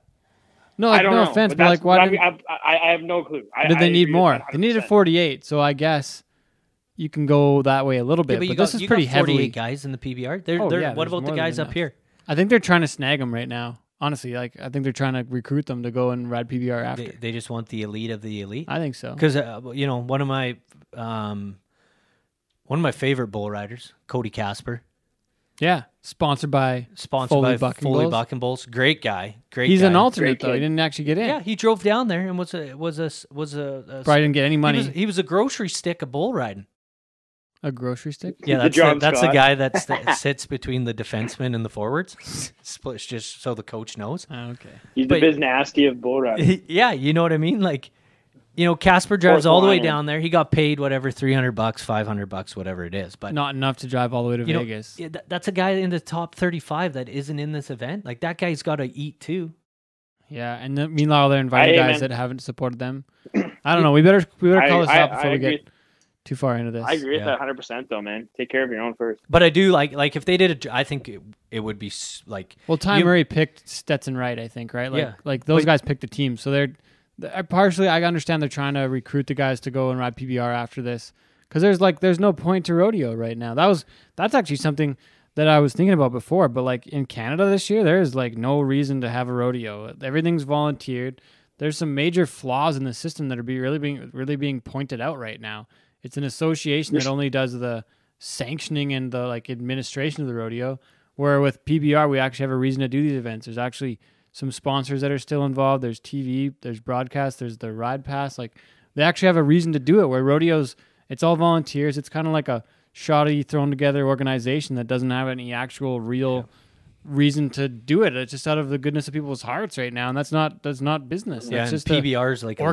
No, I don't no know, offense, but but, like, why what did, I, I, I have no clue. I, did I they need more? They needed 100%. 48, so I guess you can go that way a little Yeah, bit. but you but got, this is you pretty got 48 heavily. guys in the PBR. They're, Oh, they're, yeah, what about the guys up here? I think they're trying to snag them right now. Honestly, like I think they're trying to recruit them to go and ride PBR after. They, they just want the elite of the elite. I think so. Because uh, you know, one of my um, one of my favorite bull riders, Cody Casper, Yeah, sponsored by. sponsored Foley by Bucking Foley Bulls? Bucking Bulls. Great guy. Great. He's guy. an alternate Great though. He didn't actually get in. Yeah, he drove down there and was a was a was a, a Probably didn't get any he money. was, he was a grocery stick of bull riding. A grocery stick. Yeah, that's the, John that's the Scott. guy that sits between the defenseman and the forwards. Splits just so the coach knows. Oh, okay. He's but- the biz nasty of bull riding. yeah, you know what I mean. Like, you know, Casper drives Fourth all the way down there. He got paid whatever three hundred bucks, five hundred bucks, whatever it is. But Not enough to drive all the way to you know, Vegas. yeah, that- that's a guy in the top thirty-five that isn't in this event. Like that guy's got to eat too. Yeah, and then, meanwhile they're inviting guys man. that haven't supported them. I don't know. We better we better I, call this I, off before I we agree, get too far into this. I agree with that 100 percent though, man. Take care of your own first. But I do like like if they did it, I think it, it would be like Well, Ty You- Murray picked Stetson Wright, I think, right? Like, Yeah. like those But- guys picked the team, so they're, they're partially. I understand they're trying to recruit the guys to go and ride PBR after this, because there's like there's no point to rodeo right now. That was that's actually something that I was thinking about before, but like in Canada this year, there is like no reason to have a rodeo. Everything's volunteered. There's some major flaws in the system that are be really being really being pointed out right now. It's an association that only does the sanctioning and the like administration of the rodeo. Where with PBR, we actually have a reason to do these events. There's actually some sponsors that are still involved. There's TV, there's broadcast, there's the ride pass. Like they actually have a reason to do it. Where rodeos, it's all volunteers. It's kind of like a shoddy thrown together organization that doesn't have any actual real reason to do it. It's just out of the goodness of people's hearts right now, and that's not that's not business. yeah, That's just PBR's like a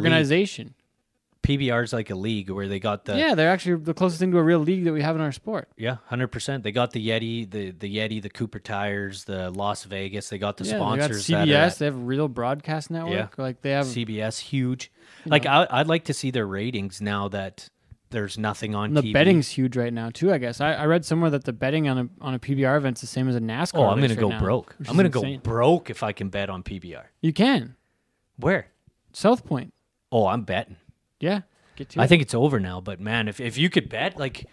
organization. PBR's like a league where they got the yeah, they're actually the closest thing to a real league that we have in our sport. Yeah, hundred percent. They got the Yeti, the the Yeti, the Cooper tires, the Las Vegas. They got the yeah, sponsors. they got that CBS. They have a real broadcast network. Yeah. Like they have CBS, huge. Like I, I'd like to see their ratings now that there's nothing on And the TV. betting's huge right now too. I guess I, I read somewhere that the betting on a on a PBR event's the same as a NASCAR. Oh, I'm gonna go right broke. which I'm gonna go broke if I can bet on PBR. You can Where? South Point. Oh, I'm betting. Yeah, get to I it. think it's over now. But man, if if you could bet, like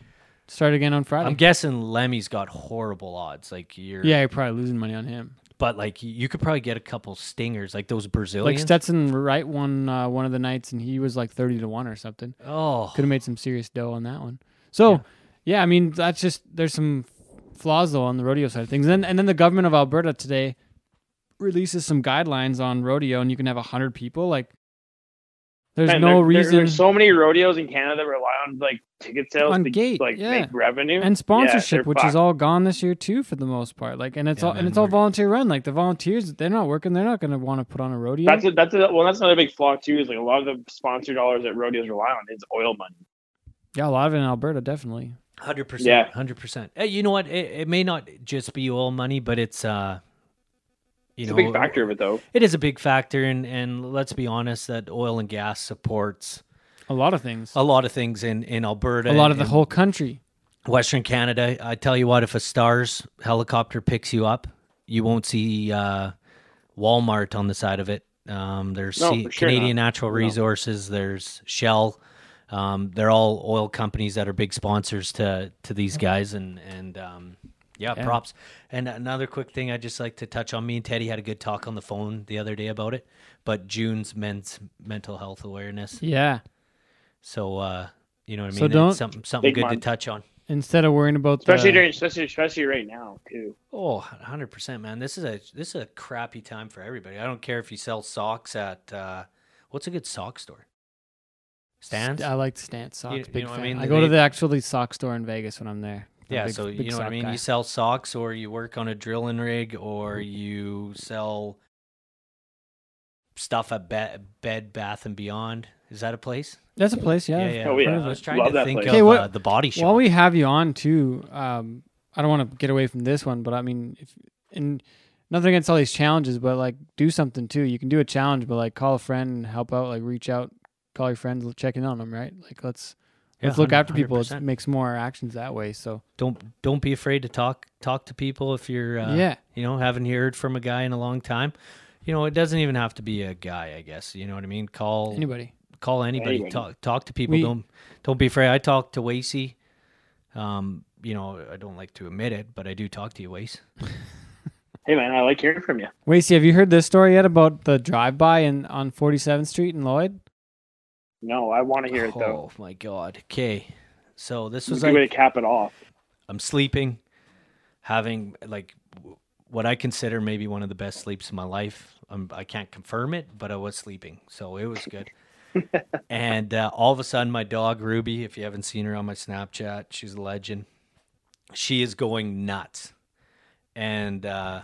start again on Friday. I'm guessing Leme's got horrible odds. Like you're, yeah, you're probably losing money on him. But like you could probably get a couple stingers, like those Brazilian. Like Stetson Wright won uh, one of the nights, and he was like thirty to one or something. oh, Could have made some serious dough on that one. So, yeah. I mean that's just there's some flaws though on the rodeo side of things. And then and then the government of Alberta today releases some guidelines on rodeo, and you can have hundred people. Like, there's Man, no there- there- reason. there's so many rodeos in Canada that rely on like ticket sales On to gate, like yeah. make revenue and sponsorship, yeah, which is all gone this year too, for the most part. Like, and it's Yeah, all and it's all volunteer run. Like the volunteers, they're not working. They're not going to want to put on a rodeo. That's a, that's a, well, that's another big flaw too. Is like a lot of the sponsor dollars that rodeos rely on is oil money. yeah, a lot of it in Alberta, definitely. Hundred percent. Yeah. hundred percent. Hey, you know what? It, it may not just be oil money, but it's uh, you It's know, a big factor of it though. It is a big factor, and and let's be honest, that oil and gas supports A lot of things. a lot of things in in Alberta. A lot of the whole country. Western Canada. I tell you what, if a Stars helicopter picks you up, you won't see uh, Walmart on the side of it. Um, there's No, C- sure Canadian not. Natural Resources. There's Shell. Um, they're all oil companies that are big sponsors to to these guys, and and um, yeah, Yeah. props. And another quick thing, I would just like to touch on. Me and Teddy had a good talk on the phone the other day about it. But June's men's mental health awareness. Yeah. So uh, you know what I mean. So don't- something something Big good to touch on. instead of worrying about especially the, during, especially especially right now too. Oh, 100%, man. This is a this is a crappy time for everybody. I don't care if you sell socks at uh what's a good sock store? Stans? I like Stance socks. You- you big know what I fan. mean? I go to the actually sock store in Vegas when I'm there. I'm a yeah, big- so big you know what I mean? guy. You sell socks or you work on a drilling rig or you sell stuff at Be- Bed Bath and Beyond. Is that a place? That's a place, yeah. yeah, yeah. Oh, yeah. I was trying Love to think place. of Okay, what- uh, the body shop. While we have you on too, um, I don't want to get away from this one, but I mean, if, and nothing against all these challenges, but like do something too. You can do a challenge, but like call a friend and help out. Like reach out, call your friends, check in on them. Right? Like let's Yeah, let's look after people. It 100%. makes more actions that way. So don't don't be afraid to talk talk to people if you're uh, yeah, you know haven't heard from a guy in a long time. You know, it doesn't even have to be a guy, I guess. You know what I mean? Call anybody. call anybody. Anybody. Talk talk to people. We- don't don't be afraid. I talk to Wacey. Um, you know, I don't like to admit it, but I do talk to you, Wace. Hey man, I like hearing from you. Wacey, have you heard this story yet about the drive-by in on 47th Street in Lloyd? No, I want to hear it though. Oh my god. Okay. So this was good way to cap it off. I'm sleeping, having like what I consider maybe one of the best sleeps of my life. I'm, I can't confirm it, but I was sleeping, so it was good. and uh, all of a sudden, my dog Ruby, if you haven't seen her on my Snapchat, she's a legend. She is going nuts, and uh,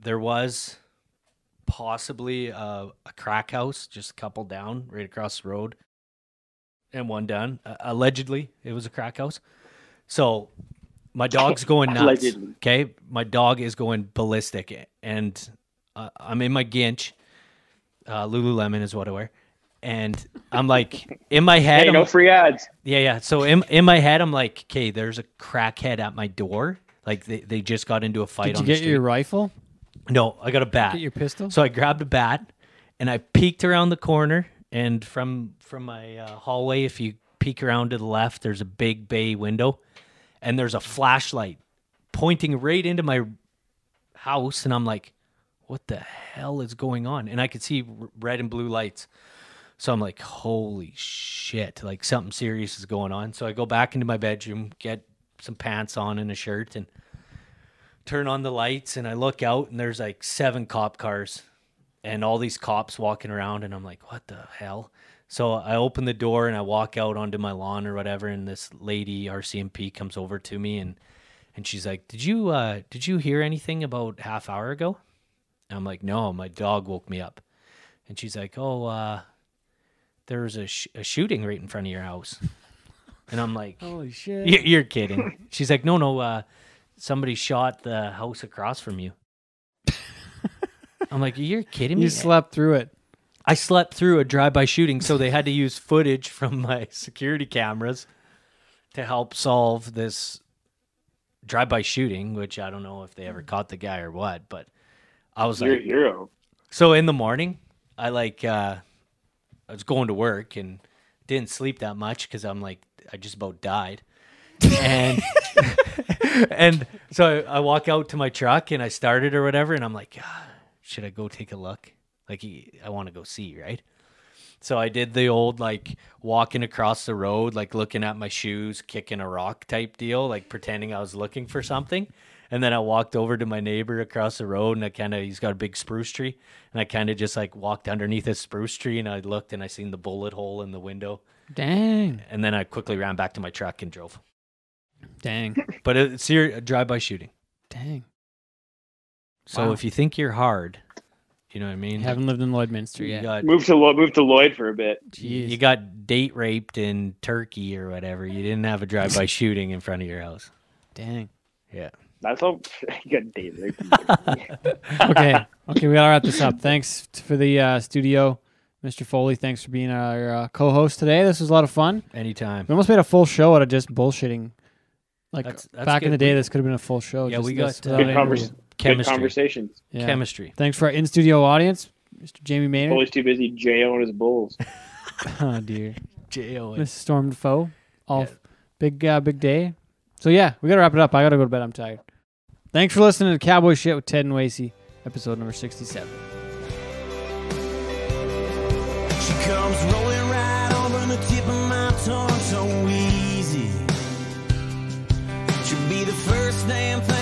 there was possibly a, a crack house just a couple down, right across the road, and one down. Uh, allegedly, it was a crack house. So my dog's going nuts. Allegedly. Okay, my dog is going ballistic, and uh, I'm in my ginch. Uh, Lululemon is what I wear, and I'm like in my head. Hey, I'm, no free ads. yeah, yeah. So in in my head, I'm like, okay, there's a crackhead at my door. Like they, they just got into a fight Did you on the get street. your rifle? No, I got a bat. Get your pistol? So I grabbed a bat and I peeked around the corner. And from from my uh, hallway, if you peek around to the left, there's a big bay window, and there's a flashlight pointing right into my house. And I'm like, what the hell is going on? And I could see r- red and blue lights. So I'm like, holy shit, like something serious is going on. So I go back into my bedroom, get some pants on and a shirt, and turn on the lights. And I look out, and there's like seven cop cars and all these cops walking around. And I'm like, what the hell? So I open the door and I walk out onto my lawn or whatever. And this lady, RCMP, comes over to me and and she's like, "Did you uh, did you hear anything about half hour ago?" And I'm like, "No, my dog woke me up." And she's like, "Oh, uh, there's a, sh- a shooting right in front of your house." And I'm like, Holy shit. "You- "You're kidding?" She's like, "No, no, uh, somebody shot the house across from you." I'm like, "You're kidding me?" You slept through it. I slept through a drive-by shooting, so they had to use footage from my security cameras to help solve this drive-by shooting, which I don't know if they ever caught the guy or what, but I was You're a like, hero. so in the morning, I like uh I was going to work and didn't sleep that much cuz I'm like I just about died. and and so I, walk out to my truck and I started or whatever and I'm like, "Ah, should I go take a look? Like I want to go see, right? So I did the old like walking across the road, like looking at my shoes, kicking a rock type deal, like pretending I was looking for something. And then I walked over to my neighbor across the road and I kind of, he's got a big spruce tree. And I kind of just like walked underneath his spruce tree and I looked and I seen the bullet hole in the window. Dang. And then I quickly ran back to my truck and drove. Dang. But it's here, a drive by shooting. Dang. So Wow. if you think you're hard, you know what I mean? You haven't lived in Lloydminster you yet. got, Move to Lloyd, move to Lloyd for a bit. you got date raped in Turkey or whatever. You didn't have a drive by shooting in front of your house. Dang. Yeah. That's all. you got Dave. there. Okay. Okay, we gotta wrap this up. Thanks for the uh, studio, Mr. Foley. Thanks for being our uh, co-host today. This was a lot of fun. Anytime. We almost made a full show out of just bullshitting. Like That's- that's back in good. the day, this could have been a full show. Yeah, just we got, uh, without good, an convers- interview. good Chemistry. conversations. Yeah. Chemistry. Thanks for our in-studio audience, Mr. Jamie Maynard. Always too busy J.O. and his bulls. oh dear, J-O-N. Mrs. Storm Defoe. All Yeah. big, uh, big day. So yeah, we gotta wrap it up. I gotta go to bed. I'm tired. Thanks for listening to Cowboy Shit with Ted and Wacey, episode number sixty-seven. She comes rolling damn thing.